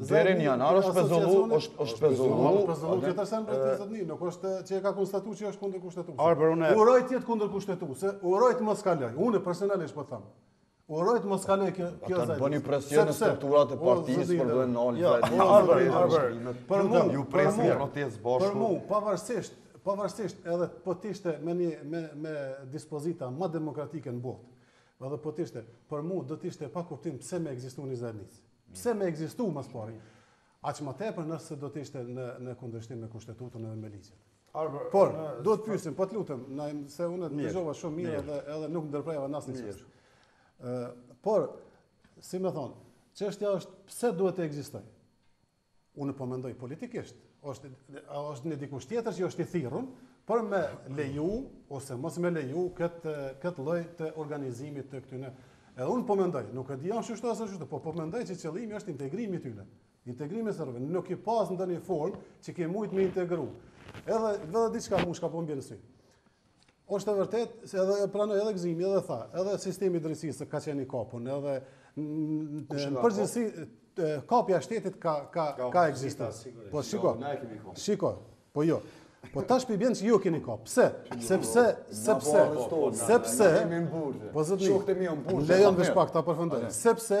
Deri një janar është pezullu, është është pezullu. Është pezullu këtë të sërën për të zëtë një, nuk është që e ka konstatu që është kundërkushtetuese. Arë, për unë e... Uroj të jetë kundërkushtetuese, uroj të mos kalojë, unë personalisht po thom. Uroj të mos kalojë kjo zajednicë. Atëherë bëni presion në strukturat e partisë për dhe në alë zajtë. Jo, arë, arë, arë, për mu, për mu, për mu, për mu, pavarësisht, pavarësisht edhe po t'ishte me, një, me, me dispozita ma demokratike në botë, edhe po t'ishte, për mu do t'ishte pa kuptim pse me ekzistu një zajednicë Pse me ekzistu ma s'pari? Aq më tepër nëse do të ishte në në kundërshtim me kushtetutën edhe me ligjet. Arbër, Por, në... duhet të pyesim, po të lutem, na se unë të dëgjova shumë mirë, mirë edhe edhe nuk ndërpreva në asnjë çështje. Ë, por si me thonë, çështja është pse duhet të ekzistojë? Unë po mendoj politikisht, është është një dikush tjetër që është i thirrun për me leju ose mos me leju këtë këtë lloj të organizimit të këtyne. Edhe unë po mendoj, nuk e di janë kështu ose kështu, po po mendoj që qëllimi është integrimi i tyne. Integrimi i serbëve, nuk ki pas ndonjë formë që ke mujt me integru. Edhe edhe diçka mu çka po m'bjen n'sy. Është e vërtet, se edhe e pranoi edhe Gëzimi, edhe tha, edhe sistemi i drejtësisë ka qenë i kapun, edhe në përgjithësi kapja e shtetit ka ka ka ekzistu. Po shiko. Shiko. Po jo. Po tash p'i bjen se ju e keni kap. Pse? Sepse sepse sepse po zotni. Lejom veç pak ta përfundoj. Sepse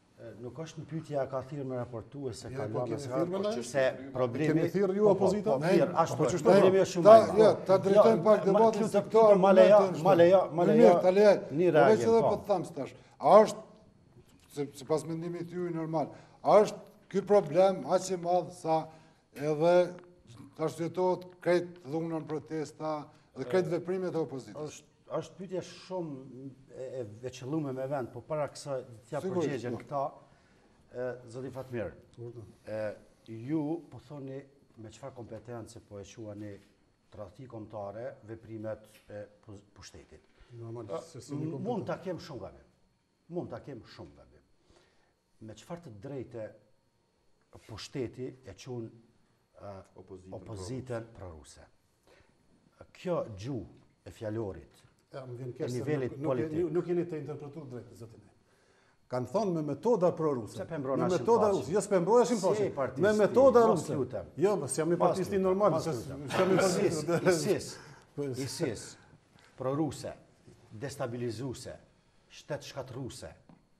Nuk është në pytje a ka thirrë me raportu e se ka lua në sërë, po që se problemi... Kemi thirrë ju opozita? Po thirrë, ashtë po që shtë problemi është shumë majnë. Ta, ja, ta drejtojmë pak debatin sektorë, ma leja, ma leja, ma leja, një reagim, po. Në veqë edhe po thom tash, a është, se pas mendimit juj normal, a është kjo problem aq i madh sa edhe të arsyetohet krejt dhuna në protesta dhe krejt veprimet e opozitës? Është pyetje shumë e qëllume me vend, po para kësaj do t'ja përgjegjna këta. Zoti Fatmir. Ju po thoni me çfarë kompetence po e quani tradhti kombëtare veprimet e pushtetit. Normalisht, s'e kam asnjë kompetencë. Mund ta kem shumë gabim. Mund ta kem shumë gabim. Me çfarë të drejte pushteti e qun opozitën proruse? Kjo gjuhë e fjalorit të nivelit politik. Nuk jeni tu interpretu drejt, zotni. Kanë thonë me metoda proruse. Se s'po e mbroj, shih pasi. Jo, s'po e mbroj shim pasi. Me metoda ruse. Jo, se jam një partisti normal. Se jam një partisti. Isis, isis, proruse, destabilizuse, shtetshkatërruse,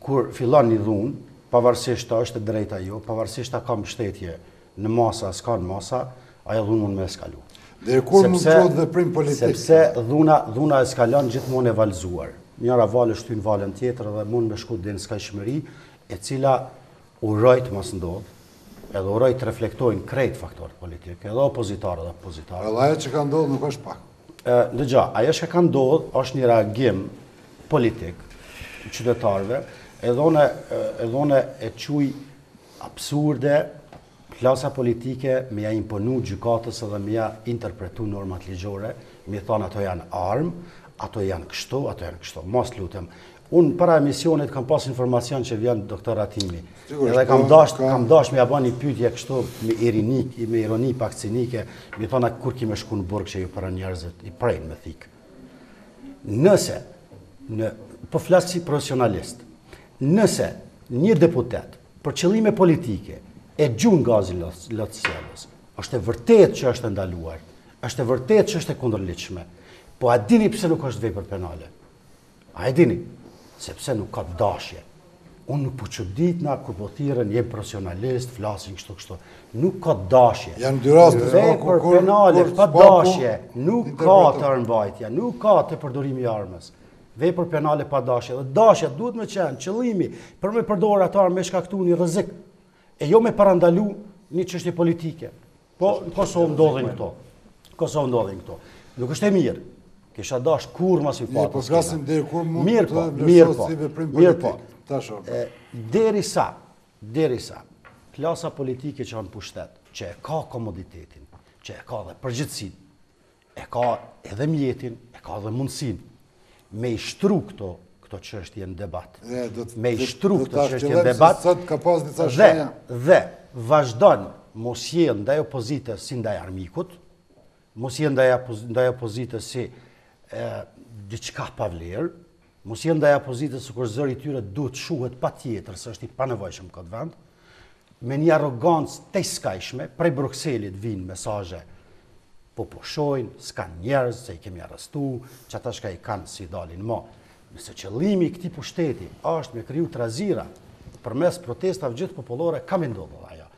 Kur fillon një dhunë, pavarësisht a është e drejtë a jo, pavarësisht a ka mbështetje në masa a s'ka në masa, ajo dhunë mund me eskalu. Deri kur mund të quhet veprim politik? Sepse dhuna, dhuna eskalon gjithmonë e valëzuar. Njëra valë shtyn valën tjetër dhe mund me shku deri në skajshmëri, e cila uroj të mos ndodhë, edhe uroj të reflektojnë krejt faktorët politikë, edhe opozitarë dhe pozitarë. Edhe ajo që ka ndodhë nuk është pak. Dëgjo, ajo që ka ndodhë është një reagim politik i qytetarëve, edhe dhuna, e quj absurde klasa politike me ja imponu gjykatës edhe me ja interpretu normat ligjore, me i thanë ato janë armë, ato janë kështu, ato janë kështu. Mos ju lutem, Unë para emisionit kam pas informacion që vjen doktor Hatimi. Edhe kam dash, kam dash me ja ba ni pyetje kështu me irinik, me ironi pak cinike, me thanë a kurrë ki me shku në burg që ju pra njerëzit, i prejnë me thikë. Nëse, në, po flas si profesionalist, nëse një deputet për qëllime politike e gjun gazin lotsjellës, është e vërtet që është e ndaluar, është e vërtet që është e kundërligjshme, po a dini pse nuk është vepër penale? A e dini, sepse nuk ka dashje. Unë nuk po çuditna kur po thirren jem profesionalist, flasin kështu kështu. Nuk ka dashje. Janë dy raste, vepër penale pa dashje, nuk ka te armëmbajtja, nuk ka te përdorimi i armës. Vepër penale pa dashje dhe dashja duhet me qenë qëllimi për me përdorë atë armë me shkaktu një rrezik e jo me parandalu një çështje politike. Po, në Kosovë ndodhin këto. Në Kosovë ndodhin këto. Nuk është e mirë. Kisha dash kurrë mos i fatë. Mirë po, flasim dhe kur mund mirë po, të mirë po, si veprim mirë po. E, deri sa, deri sa, klasa politike që âsht n'pushtet, që e ka komoditetin, që e ka edhe përgjegjësinë, e ka edhe mjetin, e ka edhe mundësinë, me i shtru këto këto çështje në debat. Me i shtru këto çështje në debat. Dhe, dhe, vazhdon me u sjell ndaj opozitës si ndaj armikut, me u sjell ndaj opozitës si diçka pa vlerë, Me u sjell ndaj opozitës sikur zëri i tyre duhet të shuhet patjetër se është i panevojshëm n'këtë vend, me një arrogancë të skajshme, prej Brukselit vijnë mesazhe po pushojnë, s'kanë njerëz, se i kemi arrestu, që ata çka i kanë s'u dalin ma. Nëse qëllimi i këtij pushteti është me kriju trazira, përmes protestave gjithëpopullore, ka me ndodhë edhe ajo.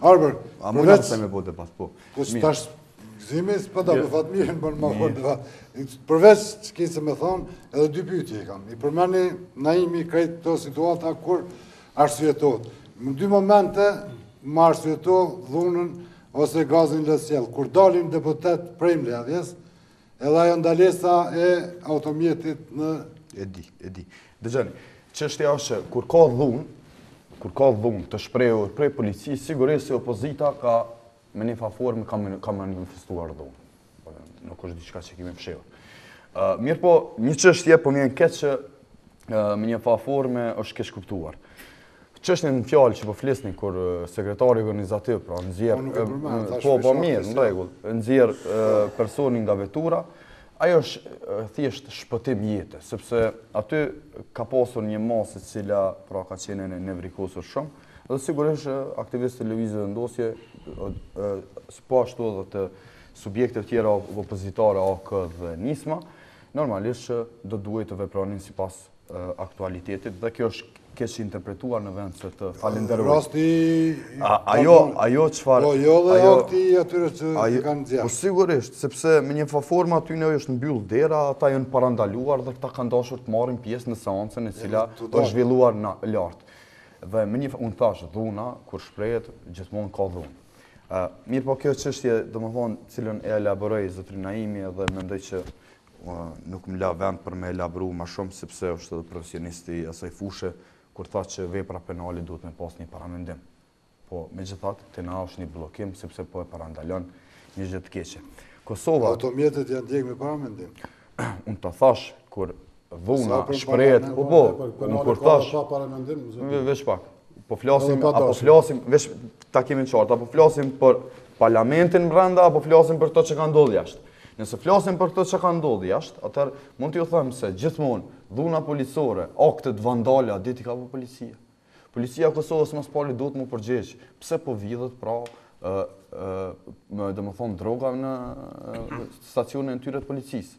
Arbër, a më nëmë se me bote pas, po. Po së tash, gëzimi, së përta për fatë mirë, më bërë më bërë të fatë. Përveç çka ki me thanë, edhe dy pytje i kam. I përmendi Naimi krejt këto situata, kur arsyetohet. Në dy momente, ma arsyeto dhunën ose gazin lotsjellës. Kur dalin deputetët prej mbledhjes, Edhe ajo ndalesa e automjetit në... E di, e di. Dëgjoni, çështja është, kur ka dhunë, kur ka dhunë të shprehur prej policisë, sigurisht edhe opozita ka me njëfarë forme ka manifestuar dhunë. Po, nuk është diçka që e kemi fshehur. Mirëpo, një çështje, po më vjen keq me njëfarë forme është keqkuptuar. Çështjen në fjalë që po flisni kur sekretari organizativ pra nxjerr po nuk e përmend tash po po mirë në rregull nxjerr personin nga vetura ajo është thjesht shpëtim jete sepse aty ka pasur një masë e cila pra ka qenë e nevrikosur shumë dhe sigurisht aktivistë të Lëvizjes Vetëvendosje po ashtu edhe të subjekteve tjera opozitare AAK dhe Nisma normalisht që do duhej të vepronin sipas aktualitetit dhe kjo është keqinterpretuar në vend se të falënderohet. Rasti... Ajo, ajo çfarë... Po, jo edhe akti i atyre që i kanë nxjerrë. Po, sigurisht, sepse me njëfarë forme aty u është mbyllë dera, ata janë parandaluar dhe këta kanë dashur të marrin pjesë në seancën e cila është zhvilluar më lart. Domethënë, unë thashë, dhuna, kur shprehet, gjithmonë ka dhunë. Mirëpo kjo çështje, domethënë, të cilën e elaboroi zotni Naimi dhe mendoj që Nuk më la vend për me elaboru ma shumë sepse është edhe profesionist i asaj fushe kur tha që vepra penale duhet me pas një paramendim. Po, megjithatë, te na është një bllokim sepse po e parandalon një gjë të keqe. Kosova Automjetet janë djeg me paramendim. Unë ta thash kur dhuna shprehet, po po, unë kur thash pa paramendim, veç pak. Po flasim, a po flasim, veç ta kemi të qartë, a po flasim për parlamentin brenda, apo flasim për këto që ka ndodhë jashtë. Nëse flasim për këto që ka ndodhë jashtë, atëherë mund t'ju them se gjithmonë dhuna policore, aktet vandale, i ka pra policia. Policia e Kosovës ma s'pari duhet m'u përgjegj, pse po vidhet pra domethonë droga në stacionin e tyre të policisë.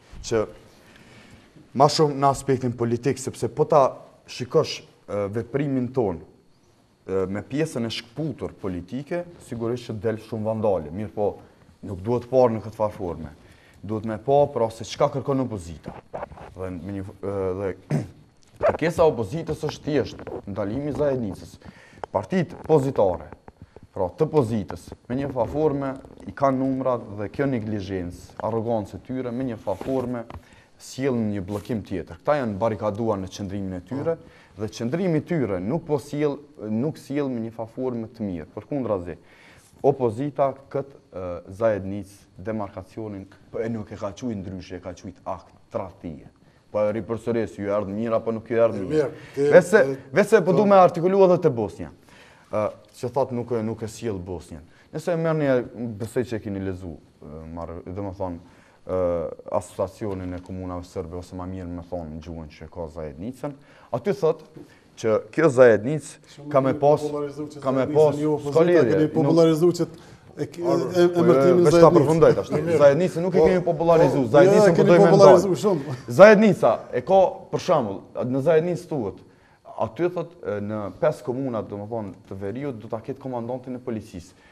që ma shumë në aspektin politik, sepse po ta shikosh veprimin tonë me pjesën e shkëputur politike, sigurisht që del shumë vandale, mirëpo nuk duhet parë në këtë farë forme. Duhet me pa, pra se çka kërkon opozita. Dhe, dhe Kërkesa e opozitës është thjesht ndalimi i zajednicës. Partitë pozitare, pra të pozitës, me njëfarë forme i kanë numrat dhe kjo neglizhencë, arrogancë e tyre me njëfarë forme sjell një bllokim tjetër. Këta janë barikaduar në qëndrimin e tyre dhe qëndrimi i tyre nuk po sjell nuk sjell me njëfarë forme të mirë. Përkundrazi, opozita kët zajednicë demarkacionin po e nuk e ka qujt ndryshe, e ka qujt akt tradhtie. Po e ripërsëris, ju erdhë mirë apo nuk ju erdhë mirë. Mirë, ti... Veçse, veçse po du me artikulu edhe te Bosnja. Që thotë nuk, nuk e sjell Bosnjën. Nëse e merrni, besoj që e kini lezu, marë, domethonë, asociacionin e komunave serbe, ose ma mirë me thonë në gjuhën që e ka Zajednicën, aty thotë që kjo zajednicë ka me pas ka me pas s'ka lidhje po popullarizu që e po, emërtimin zajednicë ta përfundoj tash zajednicë nuk e po, kemi popullarizu po, zajednicën po dojmë ndaj shumë zajednica e ka për shembull në zajednicë thuhet aty thot në pesë komunat domethënë të veriut do ta ketë komandantin e policisë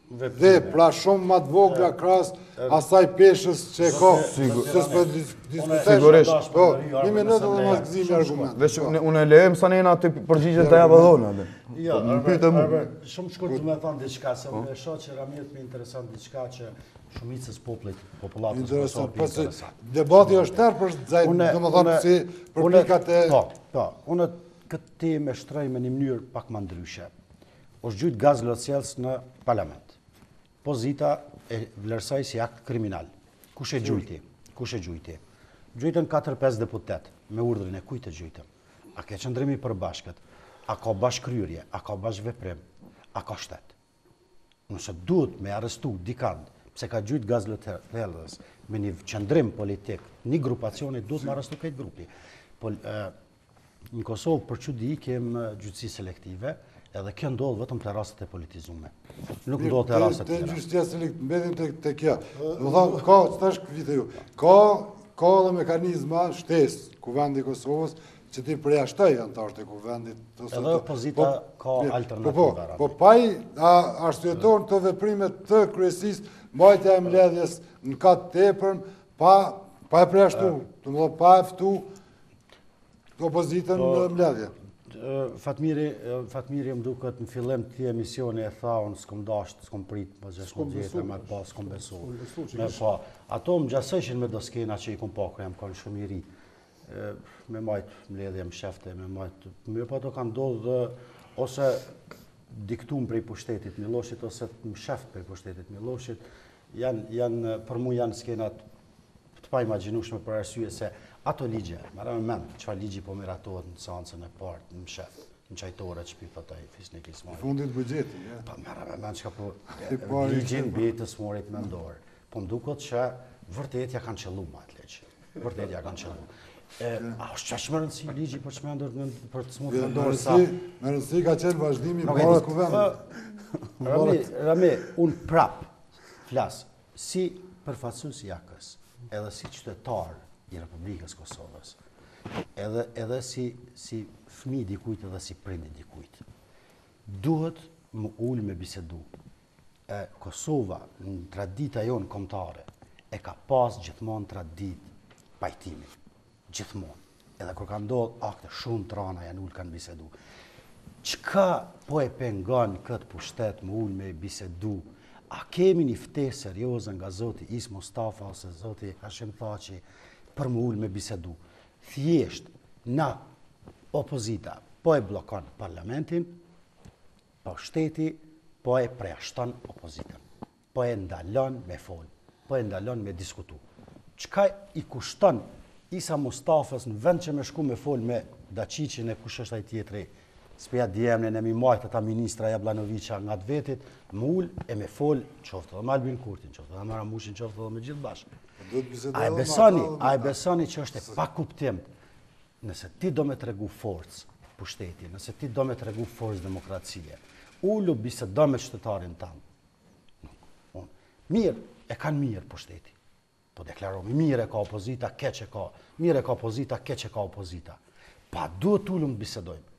dhe pra shumë ma të vogla karshi asaj peshës që e ka që s'pe diskutesh po, një minutë dhe ma të këzimi argument veç unë e lehem sa nejna të përgjigjet të jabë dhona dhe ja, arve, arve, shumë shkurt të me thanë diçka se unë e shoh që ramjet me interesant diçka që shumicës popullit, popullatës interesant, për si, debati është tërë për zajtë, domethonë si, për pikat e... Po, po, unë këtë të shtroj me një mënyrë pak më ndryshe. Është gjujt gaz lotsjellës në Parlament. Pozita e vlerësoi si akt kriminal. Kush e gjujti? Kush e gjujti? Gjujtën 4-5 deputetë. Me urdhrin e kujt e gjujtën? A ke qëndrim i përbashkët? A ka bashkëkryerje? A ka bashkëveprim? A ka shtet? Nëse duhet me arrestu dikand pse ka gjujt gaz lotsjellës me një qëndrim politik, një grupacioni duhet me arrestu krejt grupi. Në Kosovë për çudi kem gjyqësi selektive, edhe kjo ndodh vetëm te rastet e politizuara. Nuk ndodh te rastet tjera. Te gjyqësia selektive mbeten te te kjo. Do thonë ka tash këtë ju. Ka ka edhe mekanizma shtesë Kuvendi i Kosovës që t'i përjashtojë anëtarët të kuvendit. Edhe opozita po, ka po, alternativa. Po, po, po paj, a i arsyeton këto veprime të kryesisë, majtja e mbledhjes në kat t'epërm, pa, pa e përjashtu, domethënë pa e ftu, Opozitën në po, në mbledhje. Fatmiri, Fatmiri më duket në fillim të emisionit e tha, unë s'kom dashtë, s'kom pritë, më gjeshtë me dijtë, me pa, s'kom besu. Me pa, ato më ngjasojshin me do skena që i kom pa, kur jam konë shumë i ri. Me majtë mbledhje, mshefte, me majtë, me pa të kanë dodhë dhe, ose t'ikun prej pushtetit t'Milloshit, ose mshefte prej pushtetit t'Milloshit, Janë, janë, për mu janë skena të paimagjinushme për arsye se ato ligje, merre me mend, çfarë ligji po miratohet në seancën e partë, në mshef, në çajtore, që p'i thotë ai Fisnik Ismaili. Në fundit buxheti, ja. Pa po, merre me mend, çka po, po ligjin për të smurët mendorë. Po m'doket që vërtet ia kanë qëllu me atë ligj. Vërtet ia kanë qëllu. E, a është që është me rëndësi ligji për shëndet mendor, për të smutë mendorë sa... Me rëndësi ka qenë vazhdimi për atë kuvend. Rami, Rami, unë prapë flas si përfaqësues i AAK-së, edhe si qytetar i Republikës së Kosovës, edhe, edhe si, si fmi i dikujt edhe si prind i dikujt. Duhet me u ulë me bisedu, E, Kosova, në tradita jonë kombëtare, e ka pas gjithmonë traditë pajtimin. Gjithmonë. Edhe kur ka ndodhë akte, shumë t'rana janë ulë kanë bisedu. Çka po e pengon këtë pushtet me u ulë me bisedu? A kemi një ftesë serioze nga zoti Isa Mustafa ose zoti Hashim Thaçi për me u ulë me bisedu? Thjesht, na opozita po e bllokon parlamentin, Po shteti po e përjashton opozitën, po e ndalon me fol, po e ndalon me diskutu. Çka i kushton Isa Mustafës në vend që me shku me fol me Daçiçin e kush është ai tjetri, s'po ia di emrin e me i majtë ata ministra Jabllanoviqa nga të vetit, me u ul e me fol qoftë edhe me Albin Kurtin, qoftë edhe me Ramushin, qoftë edhe me gjithë bashkë. A e besoni, a e besoni që është e pakuptim Nëse ti do me tregu forcë pushteti, nëse ti do me tregu forcë demokracie, ulu bisedo me qytetarin tand. Nuk, unë. Mirë, e kanë mirë pushteti. Po deklaromi, mirë e ka opozita, keq e ka. Mirë e ka opozita, keq e ka opozita. Pa duhet të ulemi të bisedojmë.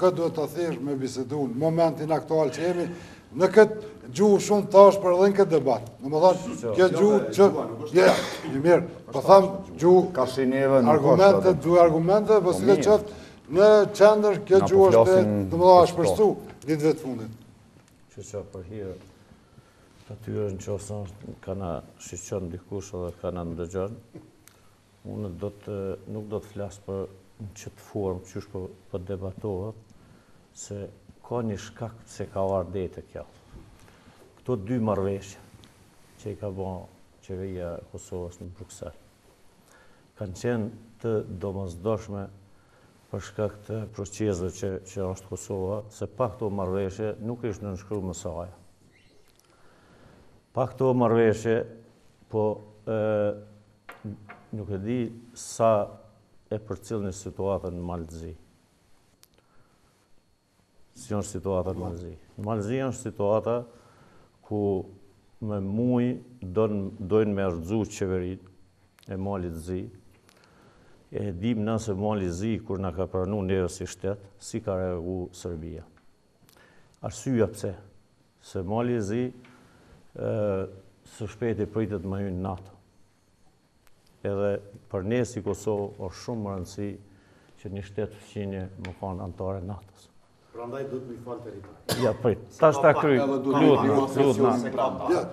Këtë duhet të thënë me bisedu në momentin aktual që jemi, në këtë gjuhë shumë të ashpër edhe në këtë debat. Në më thonë, kjo gjuhë që... Ja, një mirë, për po thamë gjuhë... Ka shi njëve në kështë. Duhe argumente, për si dhe qëtë, në qendër, kjo gjuhë është të më thonë, ashpërsu ditëve të fundit. Që që për hirë, të tyre në qoftë se ka na shikon dikush dhe ka na ndëgjon, Unë nuk do të flas për në qët formë qysh po po debatohet se ka një shkak se ka ardh deri te kjo. Këto dy marrëveshje që i ka ba qeveria e Kosovës në Bruksel kanë qenë të domosdoshme për shkak të proceseve që që është Kosova, se pa këto marrëveshje nuk ishte nënshkru MSA-ja. Pa këto marrëveshje po ë Nuk e di sa e përcillni situatën në Mal të Zi. Si është situata në Mal të Zi? Në Mal të Zi është situata ku me muj dojnë me rrëzu qeverinë e Malit Zi. E dimë na se Mali i Zi, kur na ka pranu neve si shtet, si ka reagu Serbia. Arsyeja pse? Se Mali i Zi së shpejti pritet me hy në NATO. Edhe për ne si Kosovë është shumë me rëndësi që një shtet fqinje me kanë anëtare e NATO-s. Prandaj duhet me i falë territorin. Ja, prit. Tash ta kryj. Lutem, lutem.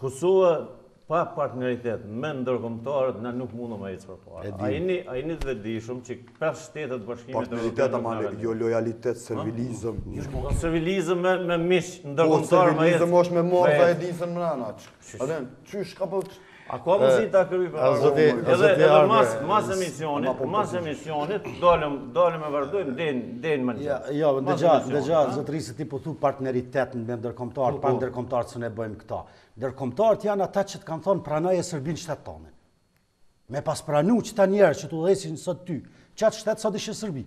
Kosova pa partneritet me ndërkombëtarët na nuk mundëm me ecë përpara. A jeni a jeni të vetëdijshëm që pesë shtete t'bashkimit partneritet ama jo lojalitet servilizëm. Po servilizëm me me miq ndërkombëtar me. Po servilizëm është me marrë dhe e din se m'ana. A din, qysh ka po A ka mundësi ta kryej për Marko? Edhe edhe mas mas emisionit, mas emisionit dalëm dalëm e vazhdojmë den den më gjatë. Ja, jo, dëgjo, dëgjo zotëri se ti po thu partneritet me ndërkombëtarët, pa ndërkombëtarët se ne bëjmë këta. Ndërkombëtarët janë ata që të kanë thonë pranoje Serbinë shtet tonë. Me pas pranu qëta njerëz që të udhëheqin sot ty, qatë shtet sot ishe Serbi.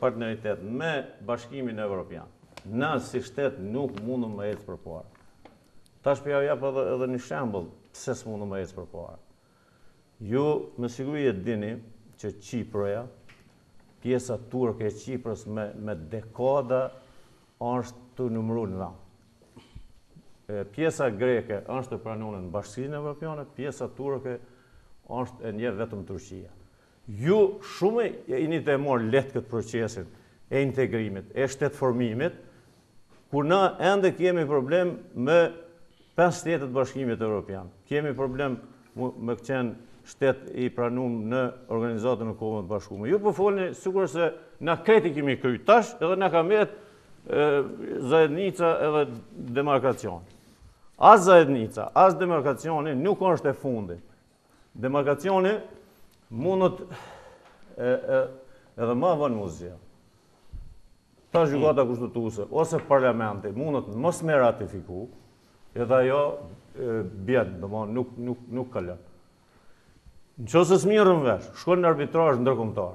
partneritet me Bashkimin Evropian. Ne si shtet nuk mundëm me ecë përpara. Tash po jau jap edhe edhe një shembull pse s'mundëm me ecë përpara. Ju me siguri e dini që Qiproja, pjesa turke e Qipros me dekada është tu numëru në vend. Pjesa greke është e pranune në Bashkësinë Evropiane, pjesa turke është e njeh vetëm Turqia. Ju shumë e keni të marrë lehtë këtë procesin e integrimit, e shtetformimit, kur na ende kemi problem me pesë shtete të Bashkimit Evropian. Kemi problem me qenë shtet i pranum në Organizatën e Kombeve të Bashkume. Ju po folni sikur se na krejt i kemi kry tash edhe na ka mbet zajednica edhe demarkacioni. As zajednica, as demarkacioni nuk është e fundi. Demarkacioni mundet edhe me e vonu mos gjë. Tash Gjykata Kushtetuese, ose parlamenti, mundet mos me e ratifiku, edhe ajo bjen, domethanë nuk ka lënë. Në qoftë se s'mirrem vesh, shkon në arbitrazh ndërkombtar.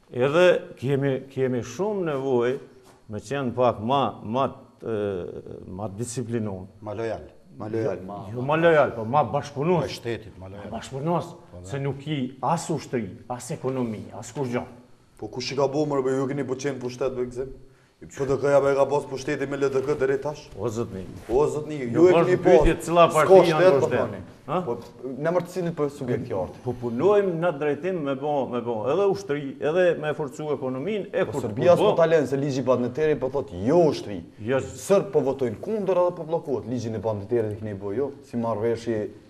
Edhe kemi kemi shumë nevojë me qenë pak ma ma të disiplinum. Ma lojal. Ma lojal. Jo, jo ma lojal, po ma bashkëpunues. Ma shtetit, ma lojal. Bashkëpunues, po, se nuk ki as ushtri, as ekonomi, as kurgjo. Po kush i ka bo, more, ju keni po qenë n'pushtet për këzim? PDK-ja e ka pas pushtetin me LDK deri tash? O zotni. O zotni, ju e keni pas. Ju cila parti janë në pushtet? Po, në emër të cilit subjekt ke ardhë? Po punojmë në drejtim me bo, me bo, edhe ushtri, edhe me forcu ekonomin, e kur të përdo... Sërbia s'po ta len, se ligji Badinterit po thot, jo ushtri. Serbët po votojnë kundër edhe po bllokohet, ligjin e Badinterit e keni bo, jo, si marrëveshje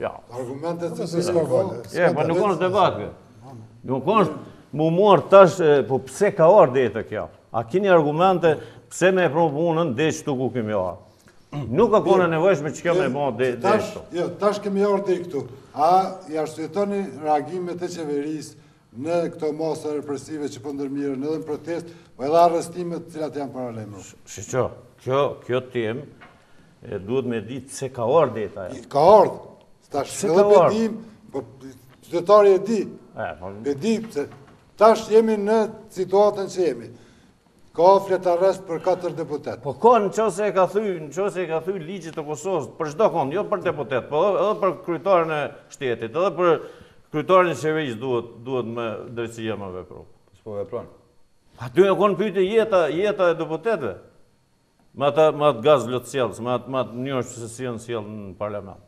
Ja. Argumentet të të të vëllë. Ja, pa nuk është debat, kë. Nuk është, mu morë tash, po pse ka ardhë deri te kjo? A kini argumente, pse me e pru punën deri qëtu ku kemi ardhë? Nuk ka kone e nevojshme që kjo me bo dhe të të Jo, tash kemi ardhë deri këtu. A i arsyetoni reagimet e qeverisë në këto masë represive që po ndërmirren edhe në protest, po edhe arrestimet të cilat janë paralajmëru. Shiqo, kjo, kjo temë, E duhet me ditë pse ka ardhë deri te ajo. Ka ardhë. Tash pse ka ardhë? Po, qytetari e di. E, po. E di, pse. Tash jemi në situatën që jemi. Ka fletarrest për 4 deputet. Po ka, në qoftë se e ka thy, në qoftë se e ka thy ligjin e Kosovës, për çdokënd, jo për deputet, po edhe për kryetarin e shtetit, edhe për kryetarin e qeverisë duhet, duhet drejtësia me vepru. Se po vepron. Aty u konë n'pytje jeta, jeta e deputetve? Me atë, me atë gaz lotsjellës, me atë, me atë mënyrë që se si janë sjellë në parlament.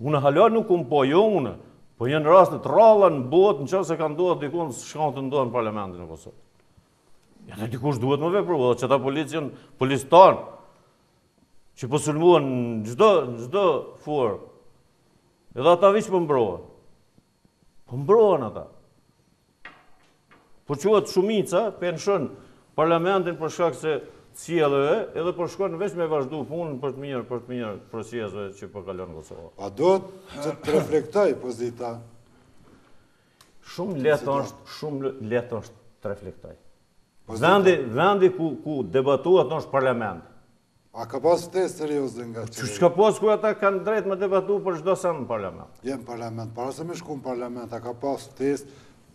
Unë hala nuk kam pa, jo unë, po janë raste të rralla në botë, në qoftë se ka ndodhë dikun, çka asht tu ndodhë në parlamentin e Kosovës. Atëherë dikush duhet me vepru, edhe ata policë janë, policët janë, që po sulmohen në çdo, në çdo formë, edhe ata veç po mbrohen. Po mbrohen ata. Po çohet shumica, e lëshon parlamentin për shkak të sjelljeve, edhe po shkon veç me vazhdu punën për të mirë, për të mirë proceseve që po kalon Kosova. A do të reflektojë pozita? Shumë lehtë është, shumë lehtë është të reflektojë. Vendi, vendi ku, ku debatohet është parlamenti. A ka pas ftesë serioze nga qeveria? Çka pas kur ata kanë drejtë me debatu për çdo sen në parlament? Jo në parlament, para se me shku në parlament, a ka pas ftesë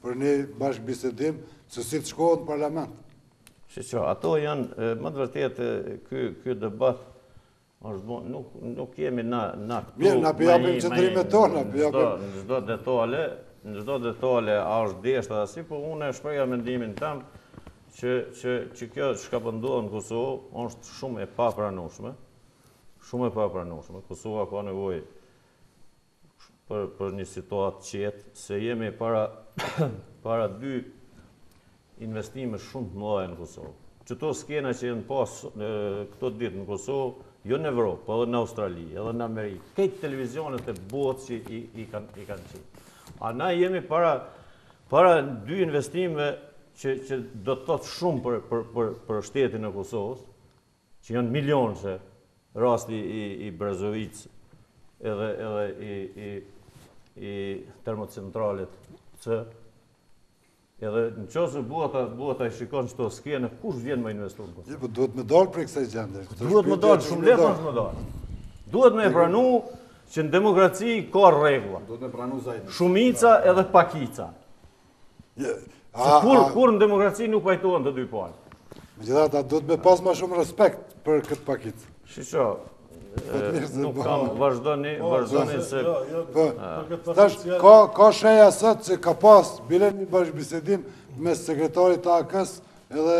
për një bashkëbisedim se si të shkohet në parlament? Shiqo, ato janë, me të vërtetë, ky, ky debat Është bu, nuk, nuk jemi na, na këtu... Mirë, na po i japim qëndrimet tona, po i japim... Në çdo detale, në çdo detale, a është dashtë a si, po unë e shprehi mendimin tem, që, që, që kjo çka po ndodh në Kosovë, është shumë e papranueshme, shumë e papranueshme, Kosova ka nevojë për për një situatë të qetë, se jemi para para dy investimeve shumë të mëdha në Kosovë. Qëto skena që janë pas këto ditë në Kosovë, jo në Evropë, po edhe në Australi, edhe në Amerikë, krejt televizionet e botës i, i kanë i kanë qitë. A na jemi para para dy investimeve që që do të thotë shumë për për për për shtetin e Kosovës, që janë milionëshe, rasti i i Brezovicës edhe edhe i i i termocentralit C edhe në qoftë se bota bota i shikon qëto skena kush vjen me investu në Kosovë. Jo, po duhet me dal prej kësaj gjendje. Duhet me dal, shumë lehtë është me dal. Duhet me e pranu që në demokraci ka rregulla. Duhet me pranu Zaidi. Shumica edhe pakica. Se kur, kur në demokraci nuk pajtohen të dy palë. Megjithatë duhet me pas ma shumë respekt për këtë pakicë. Shiqo, nuk kam vazhdoni, po, vazhdoni se... Jo, jo, po, po, tash, ka, ka shenja sot që ka pas, bile një bashkëbisedim mes sekretarit të AKS edhe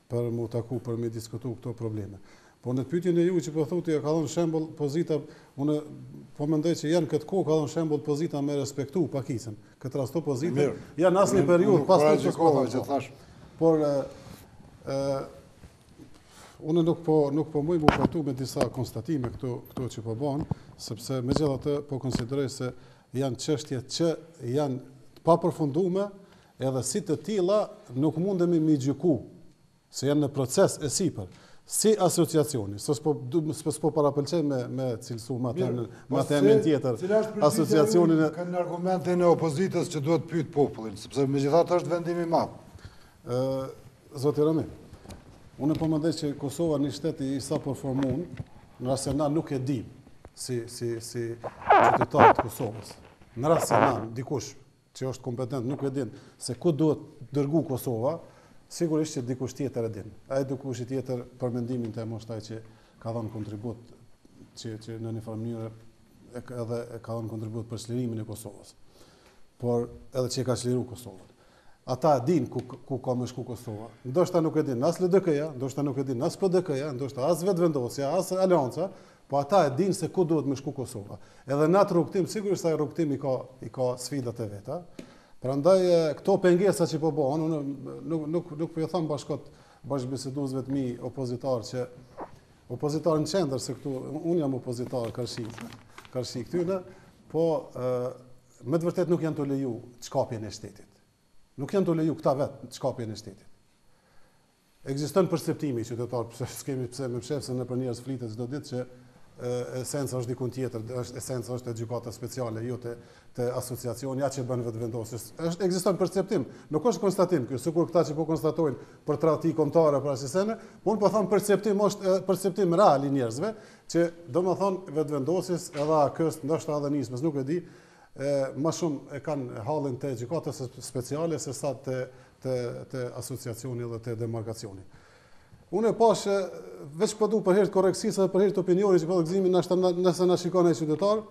për mu taku për me i diskutu këto probleme. Por në pyetjen e juaj që po thoni a ka dhënë shembull pozita, unë po mendoj që gjithë këtë kohë ka dhënë shembull pozita me respektu pakicën. Këtë rast opozitën në një periudhë pas të gjithë kohë që thash. Por ë unë nuk po nuk po muj m'u pajtu me disa konstatime këtu këtu që po bëhen, sepse megjithatë po konsideroj se janë çështje që janë të papërfunduara Edhe si të tilla nuk mundemi m'i gjyku, se janë në proces e sipër. Si asociacioni, se s'po, s'po parapëlqej me, me cilësu ma të, ma me emën tjetër, asociacionin e... Kanë argumentin e opozitës që duhet pytë popullin, sepse megjithatë është vendim i madh. Zoti Rami, unë po mendoj që Kosova një shtet i sapoformum, në rast se na nuk e dim si, si, si qytetarët e Kosovës. Në rast se na, dikush, që është kompetent nuk e din se ku duhet dërgu Kosova, sigurisht që dikush tjetër e din. Ai dikushi tjetër për mendimin tem është ai që ka dhanë kontribut që që në një farë mënyre edhe e ka dhënë kontribut për çlirimin e Kosovës. Por edhe që e ka çliru Kosovën. Ata e dinë ku ku ka me shku Kosova. Ndoshta nuk e din as LDK-ja, ndoshta nuk e din as PDK-ja, ndoshta as Vetëvendosja, as Aleanca, Po ata e dinë se ku duhet me shku Kosova. Edhe në atë rrugëtim, sigurisht ai rrugëtim i ka i ka sfidat e veta. Prandaj këto pengesa që po bëhen, unë nuk nuk nuk po ju tham bashkot bashkëbiseduesve të mi opozitar që opozitar në qendër se këtu unë jam opozitar karshi karshi këtyne, po ë me të vërtetë nuk janë tu leju çkapjen e shtetit. Nuk janë tu leju këta vetë çkapjen e shtetit. Ekziston perceptimi qytetar, pse s'kemi pse me fsheh, se nëpër njerëz flitet çdo ditë që esenca është dikund tjetër, është esenca është te gjykata speciale, jo te te asociacioni, atë që bën Vetëvendosjes. Është ekziston perceptim, nuk është konstatim ky, sikur këta që po konstatojnë për tradhti kombëtare për asi sene, po unë po them perceptim është perceptim real i njerëzve që domethënë Vetëvendosjes edhe AAK-së, ndoshta edhe Nismës, nuk e di, e ma shumë e kanë hallin te gjykata speciale se sa te te te asociacioni edhe te demarkacioni. Unë e pashë veç po du për hir të korrektësisë edhe për hir të opinionit që po të gëzimin nështë në, nëse na shikon ai qytetar,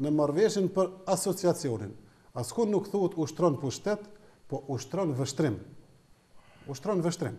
në marrëveshjen për asociacionin. Askund nuk thuhet ushtron pushtet, po ushtron vështrim. Ushtron vështrim.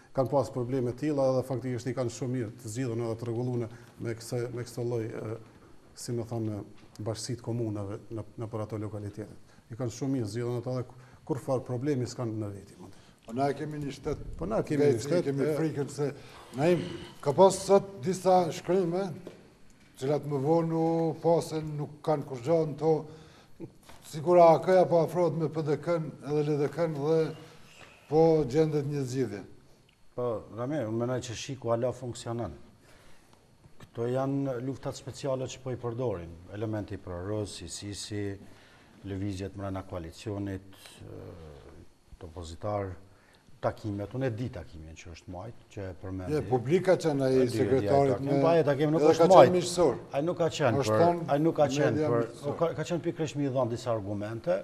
Kanë pas probleme të tilla edhe faktikisht i kanë shumë mirë të zgjidhun edhe të rregullune me kësë, me këtë lloj si me thanë bashkësi të komunave në nëpër ato lokalitetet. I kanë shumë mirë zgjidhun ato dhe kurrfarë problemi s'kanë ndërmjet veti. Po na e kemi një shtet. Po na e kemi një shtet. Kemi frikën se na im ka pas sot disa shkrime, të cilat më vonë u pa se nuk kanë kurrgjë në to. Sikur AAK-ja po afrohet me PDK-n edhe LDK-n dhe po gjendet një zgjidhje. Po, Rami, unë mendoj që SHIK-u hala funksionon. Këto janë luftat speciale që po i përdorin, elementi pro-rus, ISIS-i, lëvizjet mrena koalicionit, të opozitar, takimet, unë e di takimin që është majtë, që e përmendi. E, publik ka qenë ai i sekretarit me... Po ai takim nuk është majtë. Ai nuk ka qenë për... Ai nuk ka qenë për... Ka qenë pikërisht me i dhanë disa argumente,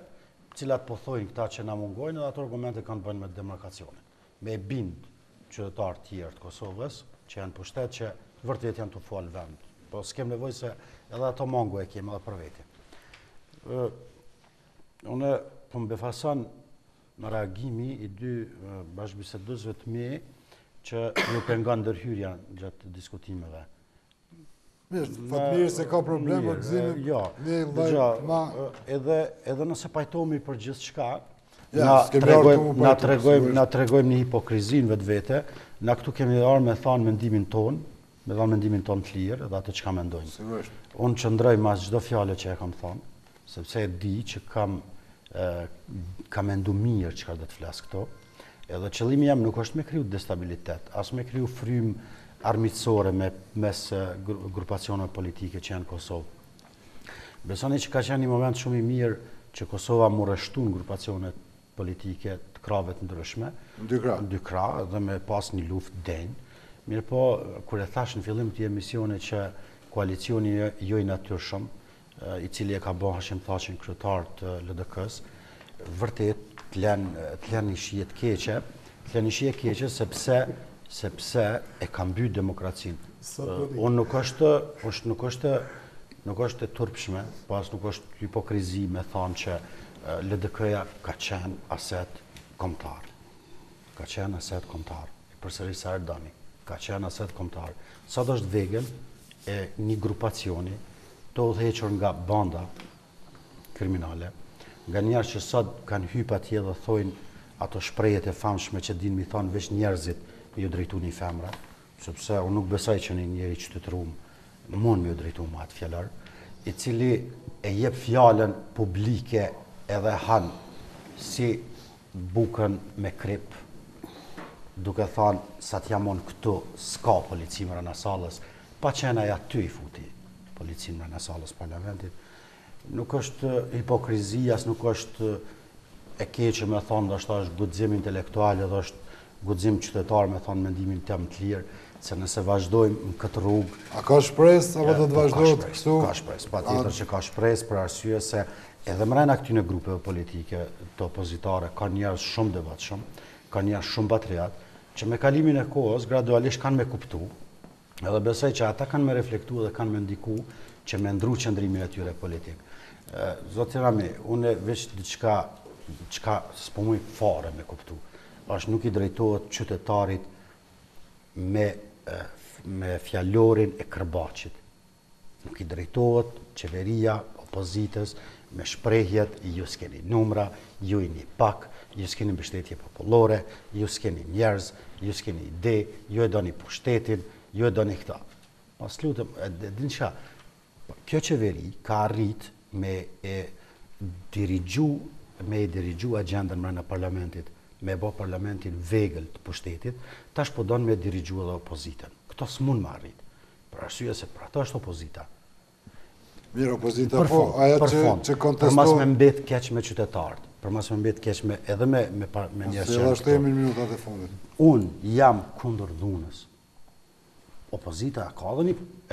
të cilat po thojnë këta që na mungojnë edhe ato argumente kanë të bëjnë me demarkacionin. Me e bind qytetarë tjerë të Kosovës që janë n'pushtet që vërtet janë tu fal vend. Po s'kem nevojë se edhe ato mangu e kem edhe për vete. Unë po më befason reagimi i dy bashkëbisedusve të mi që ju pengon ndërhyrja gjatë diskutimeve. Mirë, fatmir s'e ka problem, mirë Gëzim, jo, ne i lëjë, ma... Edhe, edhe nëse pajtohmi për gjithçka, ja, na tregojmë, na tregojmë, një hipokrizi n'vetvete, na këtu kemi ardhë me thanë mendimin tonë, me thanë mendimin tonë të lirë, edhe atë çka mendojmë. Sigurisht. Unë qëndroj mas çdo fjale që e kam thanë, sepse e di që kam, kam mendu mirë çka do të flas këtu, Edhe qëllimi jem nuk është me kriju destabilitet, as me kriju frymë armiqësore me mes grupacioneve politike që janë në Kosovë. Besoni që ka qenë një moment shumë i mirë që Kosova m'u rreshtu në grupacionet politike të krahëve të ndryshme, në dy krah, në dy krah dhe me pas një luftë të denjë. Mirëpo, kur e thashë në fillim të emisionit që koalicioni jo i natyrshëm, i cili e ka bë Hashim Thaçin kryetar të LDK-së, vërtet të lën të lën një shije të keqe, të lën një shije keqe sepse sepse e ka mby demokracinë. Unë nuk është është nuk është nuk është e turpshme, as nuk është hipokrizi me thonë që LDK-ja ka qenë aset kombëtar. Ka qenë aset kombëtar. E përsëris sa herë doni. Ka qenë aset kombëtar. Sot është vegël e një grupacioni të udhëhequr nga banda kriminale, nga njerëz që sot kanë hyjp atje dhe thojnë ato shprehjet e famshme që dinë me i thonë veç njerëzit me ju drejtu një femre, sepse unë nuk besoj që një njeri i qytetërum mund me ju drejtu me atë fjalor, i cili e jep fjalën publike edhe han si bukën me kripë, duke thënë sa të jam unë këtu s'ka polici mrena sallës, pa qenë ai aty i futi policinë mrena sallës së parlamentit. Nuk është hipokrizi, as nuk është e keqe me thënë, ndoshta është guxim intelektual edhe është Guxim qytetar me thonë mendimin tem të lirë, se nëse vazhdojmë në këtë rrugë... A ka shpresë, apo do të vazhdojmë kështu? Ka shpresë, patjetër që ka shpresë, për arsye se edhe mrena këtyne grupeve politike të opozitare, ka njerëz shumë të devotshëm, ka njerëz shumë patriotë, që me kalimin e kohës, gradualisht kanë me kuptu, Edhe besoj që ata kanë me reflektu dhe kanë me ndiku që me ndru qëndrimin e tyre politik. Zoti Rami, une veç diçka çka s'po muj fare me kuptu, është nuk i drejtohet qytetarit me, me fjalorin e kërbaçit. Nuk i drejtohet qeveria opozitës me shprehjet ju s'keni numra, ju jini pak, ju s'keni mbështetje popullore, ju s'keni njerëz, ju s'keni ide, ju e doni pushtetin, ju e doni këtë. Po ju lutem, e dini çka? Kjo qeveri ka arrit me e dirigju me e dirigju agjendën mbrenda parlamentit, me e bë parlamentin vegël të pushtetit, tash po don me e dirigju edhe opozitën. Këto s'mun me arrit. Për arsye se për atë është opozita. Mirë, opozita po, ajo që kontestohet... Për mos me mbet keq me qytetarët, për mos me mbet keq me edhe me njerëz që janë këtu. Se edhe ashtu jemi në minutat e fundit. Unë jam kundër dhunës. Opozita e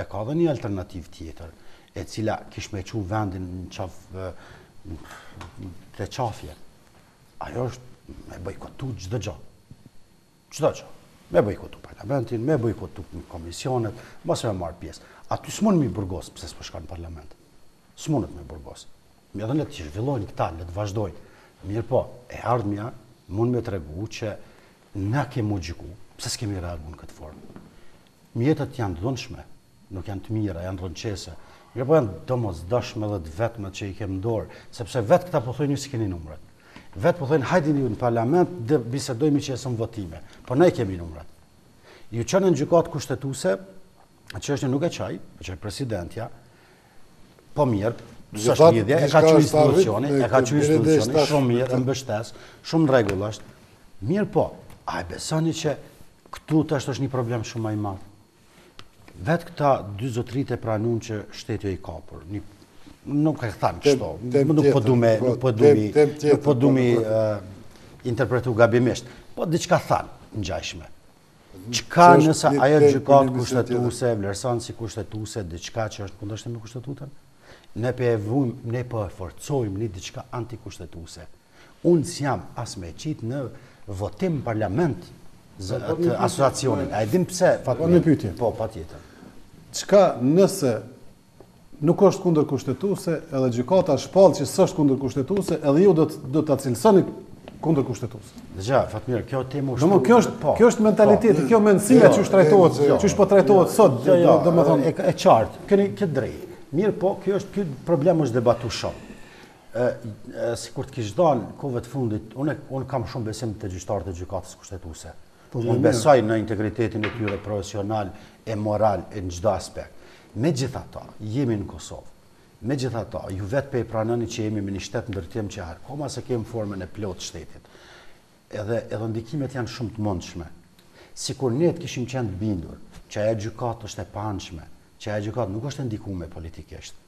ka dhe një alternativë tjetër, e cila kish me çu vendin në thyerje të qafës. Ajo është me bojkotu çdo gjo. Çdo gjë. Me bojkotu parlamentin, me bojkotu komisionet, mos me marrë pjesë. Aty s'mund m'i burgos pse s'po shkon në parlament. S'mundet me burgos. Mirë dhe le të zhvillojnë këta, le të vazhdojnë. Mirëpo, e ardhmja mund me tregu që na kem' m'u gjyku, pse s'kemi reagu në këtë formë. Mjetet janë të dhunshme, nuk janë të mira, janë rrënqethëse, mirëpo janë të domosdoshme dhe të vetmet që i kem në dorë, sepse vetë këta po thojnë ju s'keni numrat. Vetë po thojnë hajdin ju në parlament dhe bisedojmë qesim n'votime, po ne kemi numrat. Ju çon në gjykatë kushtetuse, që është një nuk e çoj, po e çoi presidentja, po mirë, s'ka lidhje, e ka çu institucioni, e ka çu institucioni, shumë mirë, e mbështes, shumë në rregull është, mirëpo, a e besoni që këtu është është një problem shumë ma i madh? Vetë këta dy zotritë e pranun që shteti o i kapur. Nuk e thanë kështu. Nuk po du me, nuk po du mi, nuk po du m'i interpretu gabimisht. Po diçka thanë ngjashme. Çka nëse ajo gjykatë kushtetuse, vlerëson si kushtetuse, diçka që është në kundërshtim me kushtetutën, ne po e vujmë, ne po e forcojmë një diçka antikushtetuse. Unë s'jam as me e qitë në votim parlament atë asociacionin. A e din pse, Fatmir? Një pytje. Po, patjetër. Çka nëse nuk është kundër kushtetuse edhe gjykata shpallë që s'është kundër kushtetuse edhe ju do ta cilësoni kundër kushtetuse. Dhe gja, Fatmir, kjo temë shumë... Kjo është, po, kjo është mentaliteti, po, kjo mendësia jo, qysh trajtohet, jo, qysh po jo, trajtohet sot, jo, jo, domethënë... E, e qartë, keni të drejtë. Mirëpo, kjo është, ky problem është debatu shumë. Ë sikur të kish dal kohëve të fundit, unë unë kam shumë besim te gjyqtarët e Gjykatës Kushtetuese. Po, unë besoj në integritetin e tyre profesional e moral e në çdo aspekt. Megjithatë, jemi në Kosovë. Megjithatë, ju vetë pe pranoni që jemi me një shtetndërtim që akoma s'e kemi formën e plotë të shtetit. Edhe edhe ndikimet janë shumë të mundshme. Sikur ne të kishim qenë të bindur që ajo gjykatë është e paanshme, që ajo gjykatë nuk është e ndikume politikisht.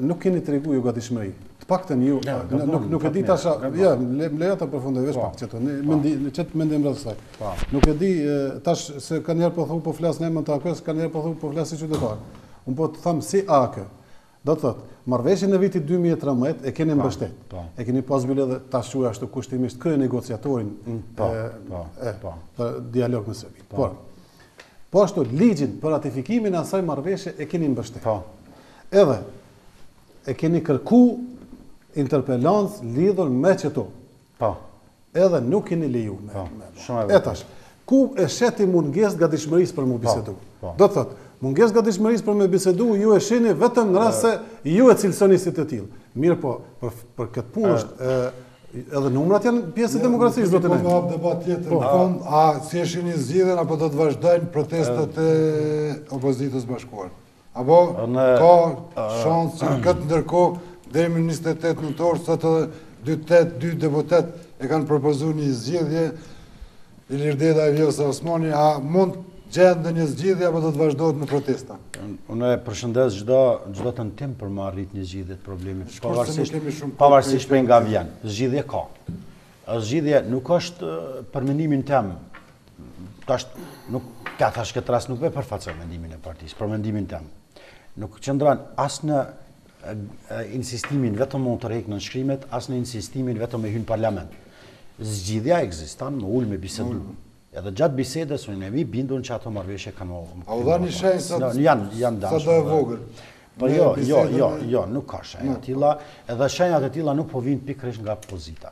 nuk keni tregu ju gatishmëri. Të paktën ju ja, në, nuk nuk e di tash, ja, le, lejo ta përfundoj veç po, pak qeto. Ne po. mendi në qet mendim rreth saj. Po. Nuk e di tash se kanjëherë po thu po flas në emër të AAK-së, kanjëherë po thu po flas si qytetar. Un po të them si AAK. Do të thotë, marrëveshjen e vitit 2013 e keni mbështet. E keni pas bile dhe ta quaj ashtu kushtimisht kryenegociatorin. Po, po, po. Dialog me Serbinë. Por, Po ashtu, ligjin për ratifikimin e asaj marrëveshje e keni mbështet. Po. Edhe e keni kërku interpelancë lidhur me qeto. Po. Edhe nuk keni leju me. Po. Shumë e tash, ku e sheh ti mungesë gatishmërisë për m'u po, bisedu? Po. Do të thotë, mungesë gatishmërisë për me bisedu, ju e shihni vetëm në rast se ju e cilësoni si të tillë. Mirëpo, për, për këtë punë është, Edhe numrat janë pjesë e demokracisë, zotni. Po ka debat tjetër në po. fund, a si e shihni zgjidhjen apo do të vazhdojnë protestat e opozitës së bashkuar? Apo ka shansë që këtë ndërkohë deri më 28 nëntor, sot edhe dy deputetë e kanë propozu një zgjidhje, Ilir Deda e Vjosa Osmani, A mund gjehet ndonjë zgjidhje apo do të vazhdohet me protesta? Unë e përshëndes çdo çdo tentim për me arrit një zgjidhje të problemit, pavarësisht pavarësisht prej nga vjen. Zgjidhje ka. Zgjidhje nuk është për mendimin tem. Tash nuk ta thashë n'këtë rast nuk pe përfaqësoj mendimin e partisë, për mendimin tem. Nuk qëndron as në insistimin vetëm m'u tërhek nënshkrimet, as në insistimin vetëm me hy n'parlament. Zgjidhja ekziston, m'u ul me bisedu. Mm. Edhe gjatë bisedës unë jam i bindun që ato marrëveshje kanë me. A u dha një shenjë sa janë janë dashur. Sado e vogël. Po jo, jo, jo, jo, nuk ka shenja të tilla, edhe shenjat e tilla nuk po vijnë pikërisht nga pozita.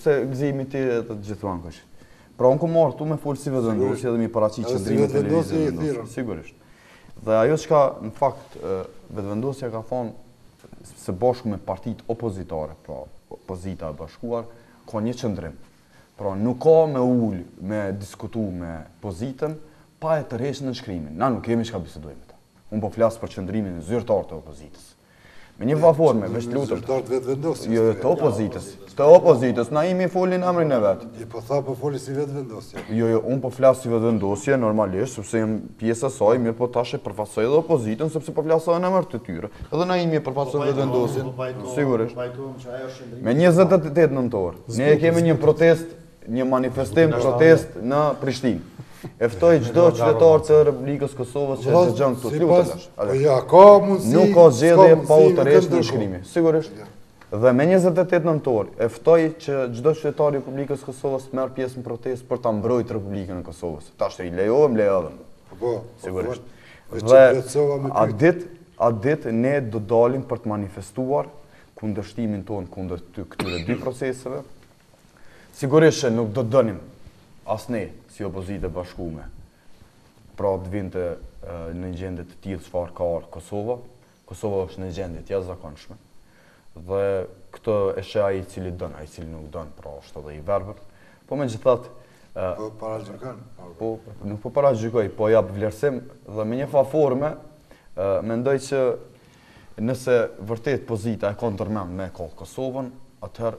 Se Gëzimi ti e të gjithuan kësh. Pra unë kom ardh ktu me folë si Vetëvendosje dhe m'i paraqit qëndrimet e Lëvizjes Vetëvendosje. Sigurisht. Dhe ajo çka në fakt Vetëvendosja ka thonë se bashku me partitë opozitare, pra opozita e bashkuar, ka një qëndrim. Pra nuk ka m'u ul, me diskutu me pozitën, pa e tërheq nënshkrimin. Na nuk kemi çka bisedojmë me ta. Unë po flas për qëndrimin zyrtar të opozitës. Me një farë forme, veç lutem. Është Vetëvendosje. Jo, të opozitës. Të opozitës, Naimi foli n'emrin e vet. Ti po tha po fol si Vetëvendosje. Jo, jo, un po flas si Vetëvendosje normalisht, sepse jam pjesë e saj, mirëpo tash e përfaqësoj edhe opozitën sepse po flas edhe në emër të tyre. Edhe Naimi e përfaqëson Vetëvendosjen. Po sigurisht. Po me 28 nëntor. Ne e kemi një protestë një manifestim protestë në Prishtinë. E ftoj çdo qytetar të Republikës Kosovës që të jenë këtu. Si po ja, ka mundësi... Nuk ka zgjidhje pa u tërheq nënshkrimi. Sigurisht. Dhe me 28 nëntor, e ftoj që çdo qytetar i Republikës Kosovës të marrë pjesë në protestë për të mbrojt Republikën e Kosovës. Tash ti lejomë, lejomë. Po, po, sigurisht. Dhe atë ditë, atë ditë, ne do dalim për të manifestuar kundërshtimin tonë kundër këtyre dy proceseve, Sigurisht që nuk do të donim as ne si opozitë e bashkuar, pra të vinte në gjendje të tillë çfarë ka ardhur Kosova. Kosova është në gjendje të jashtëzakonshme. Dhe këtë e sheh ai i cili don, ai i cili nuk don, pra është edhe i verbër. Po megjithatë, Po paragjykon. Po nuk po paragjykoj, po jap vlerësim dhe me një farë forme mendoj që nëse vërtet pozita e ka ndërmend me kall Kosovën, atëherë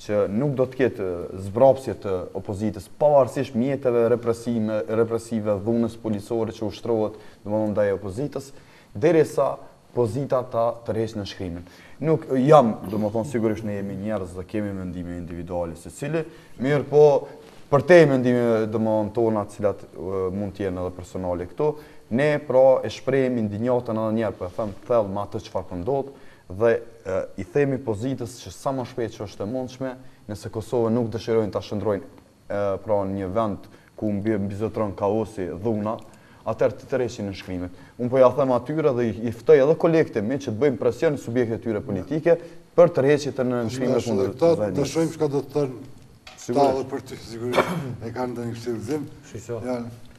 që nuk do të ketë zbrapsje të opozitës, pavarësisht mjeteve represime, represive, dhunës policore që ushtrohet, domethënë ndaj opozitës, derisa pozita ta tërheqë nënshkrimin. Nuk jam, domethënë sigurisht ne jemi njerëz dhe kemi mendime individuale secili, mirëpo përtej mendimeve domethënë tona, të cilat mund të jenë edhe personale këtu, ne pra e shprehim indinjatën edhe një herë, po e them, të thellë me atë çfarë po ndodh, dhe i themi pozitës që sa më shpejt që është e mundshme, nëse Kosovën nuk dëshirojnë ta shndërrojnë pra në një vend ku mbizotëron kaosi, dhuna, atëherë të tërheqin nënshkrimet. Unë po ia them atyre dhe i ftoj edhe kolegët e mi që të bëjnë presion në subjektet e tyre politike për tërheqje të nënshkrimeve kundër vendit. Të shohim çka do të thonë këta edhe për ty sigurisht e kanë ndonjë shqetësim.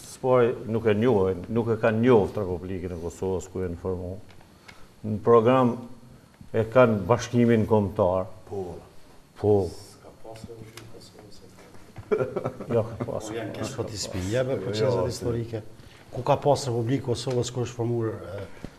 Së pari nuk e njohin, nuk e kanë njoft Republikën e Kosovës kur janë formu. Në program e kanë bashkimin kombëtar. Po. Po. Ka pasur në Republikën e Kosovës. Jo, ka pasur. Po janë kështu po t'i spinjeve, po çështje historike. Ku ka pasur Republikë e Kosovës, kur është formur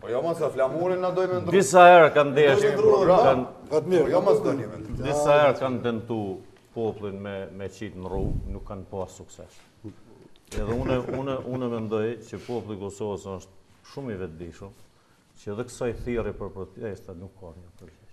Po jo, madje flamurin kanë dashtë me ndrru. Disa herë kanë ndeshë në program. Fatmir, jo mos doni me. Disa herë kanë tentu popullin me me çit në rrugë, nuk kanë pas sukses. Edhe unë unë unë mendoj që populli i Kosovës është shumë i vetëdijshëm, që edhe kësaj thirrje për protesta nuk ka me iu përgjigj.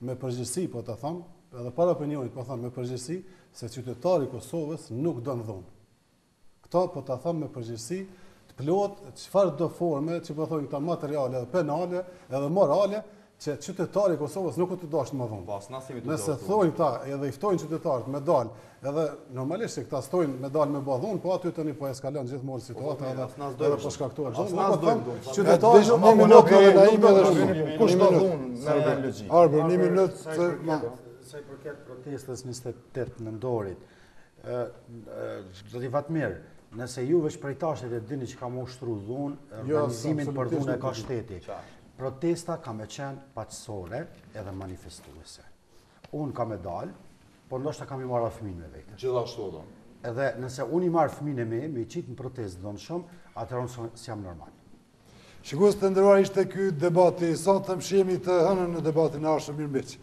Me përgjegjësi po ta them, edhe para opinionit po them me përgjegjësi se qytetari i Kosovës nuk don dhunë. Këtë po ta them me përgjegjësi të plotë çfarëdo forme që po thonë këta materiale edhe penale edhe morale që qytetari i Kosovës nuk është tu dashtë më dhunë. Po as na s'jemi tu dashtë dhunë. Nëse thonë këta edhe i ftojnë qytetarët me dalë Edhe normalisht se këta s'thojnë me dalë me bë dhunë, po aty tani po eskalon gjithmonë situata edhe edhe po shkaktohet dhunë. Nuk po them qytetarët që apo nuk ka edhe ai më dhunë. Kush do dhunë në këtë logjikë? Arbër, një minutë sa i përket sa i përket protestës të 28 nëntorit. Ë do t'ju them mirë. Nëse ju veç prej tashit e dini që ka me ushtru dhunë, jo, organizimin për dhunë e ka shteti. Protesta ka me qenë paqësore edhe manifestuese. Unë kam me dalë, por ndoshta kam me i marrë edhe fëmijën me vete. Gjithashtu do. Edhe nëse unë i marr fëmijët e mi, me i qitë në protestë të dhunshme, atëherë unë s'jam normal. Shikues të nderuar ishte ky debati, sonte. Ne shihemi të hënën në debatin e ardhshëm, mirë mbetshi.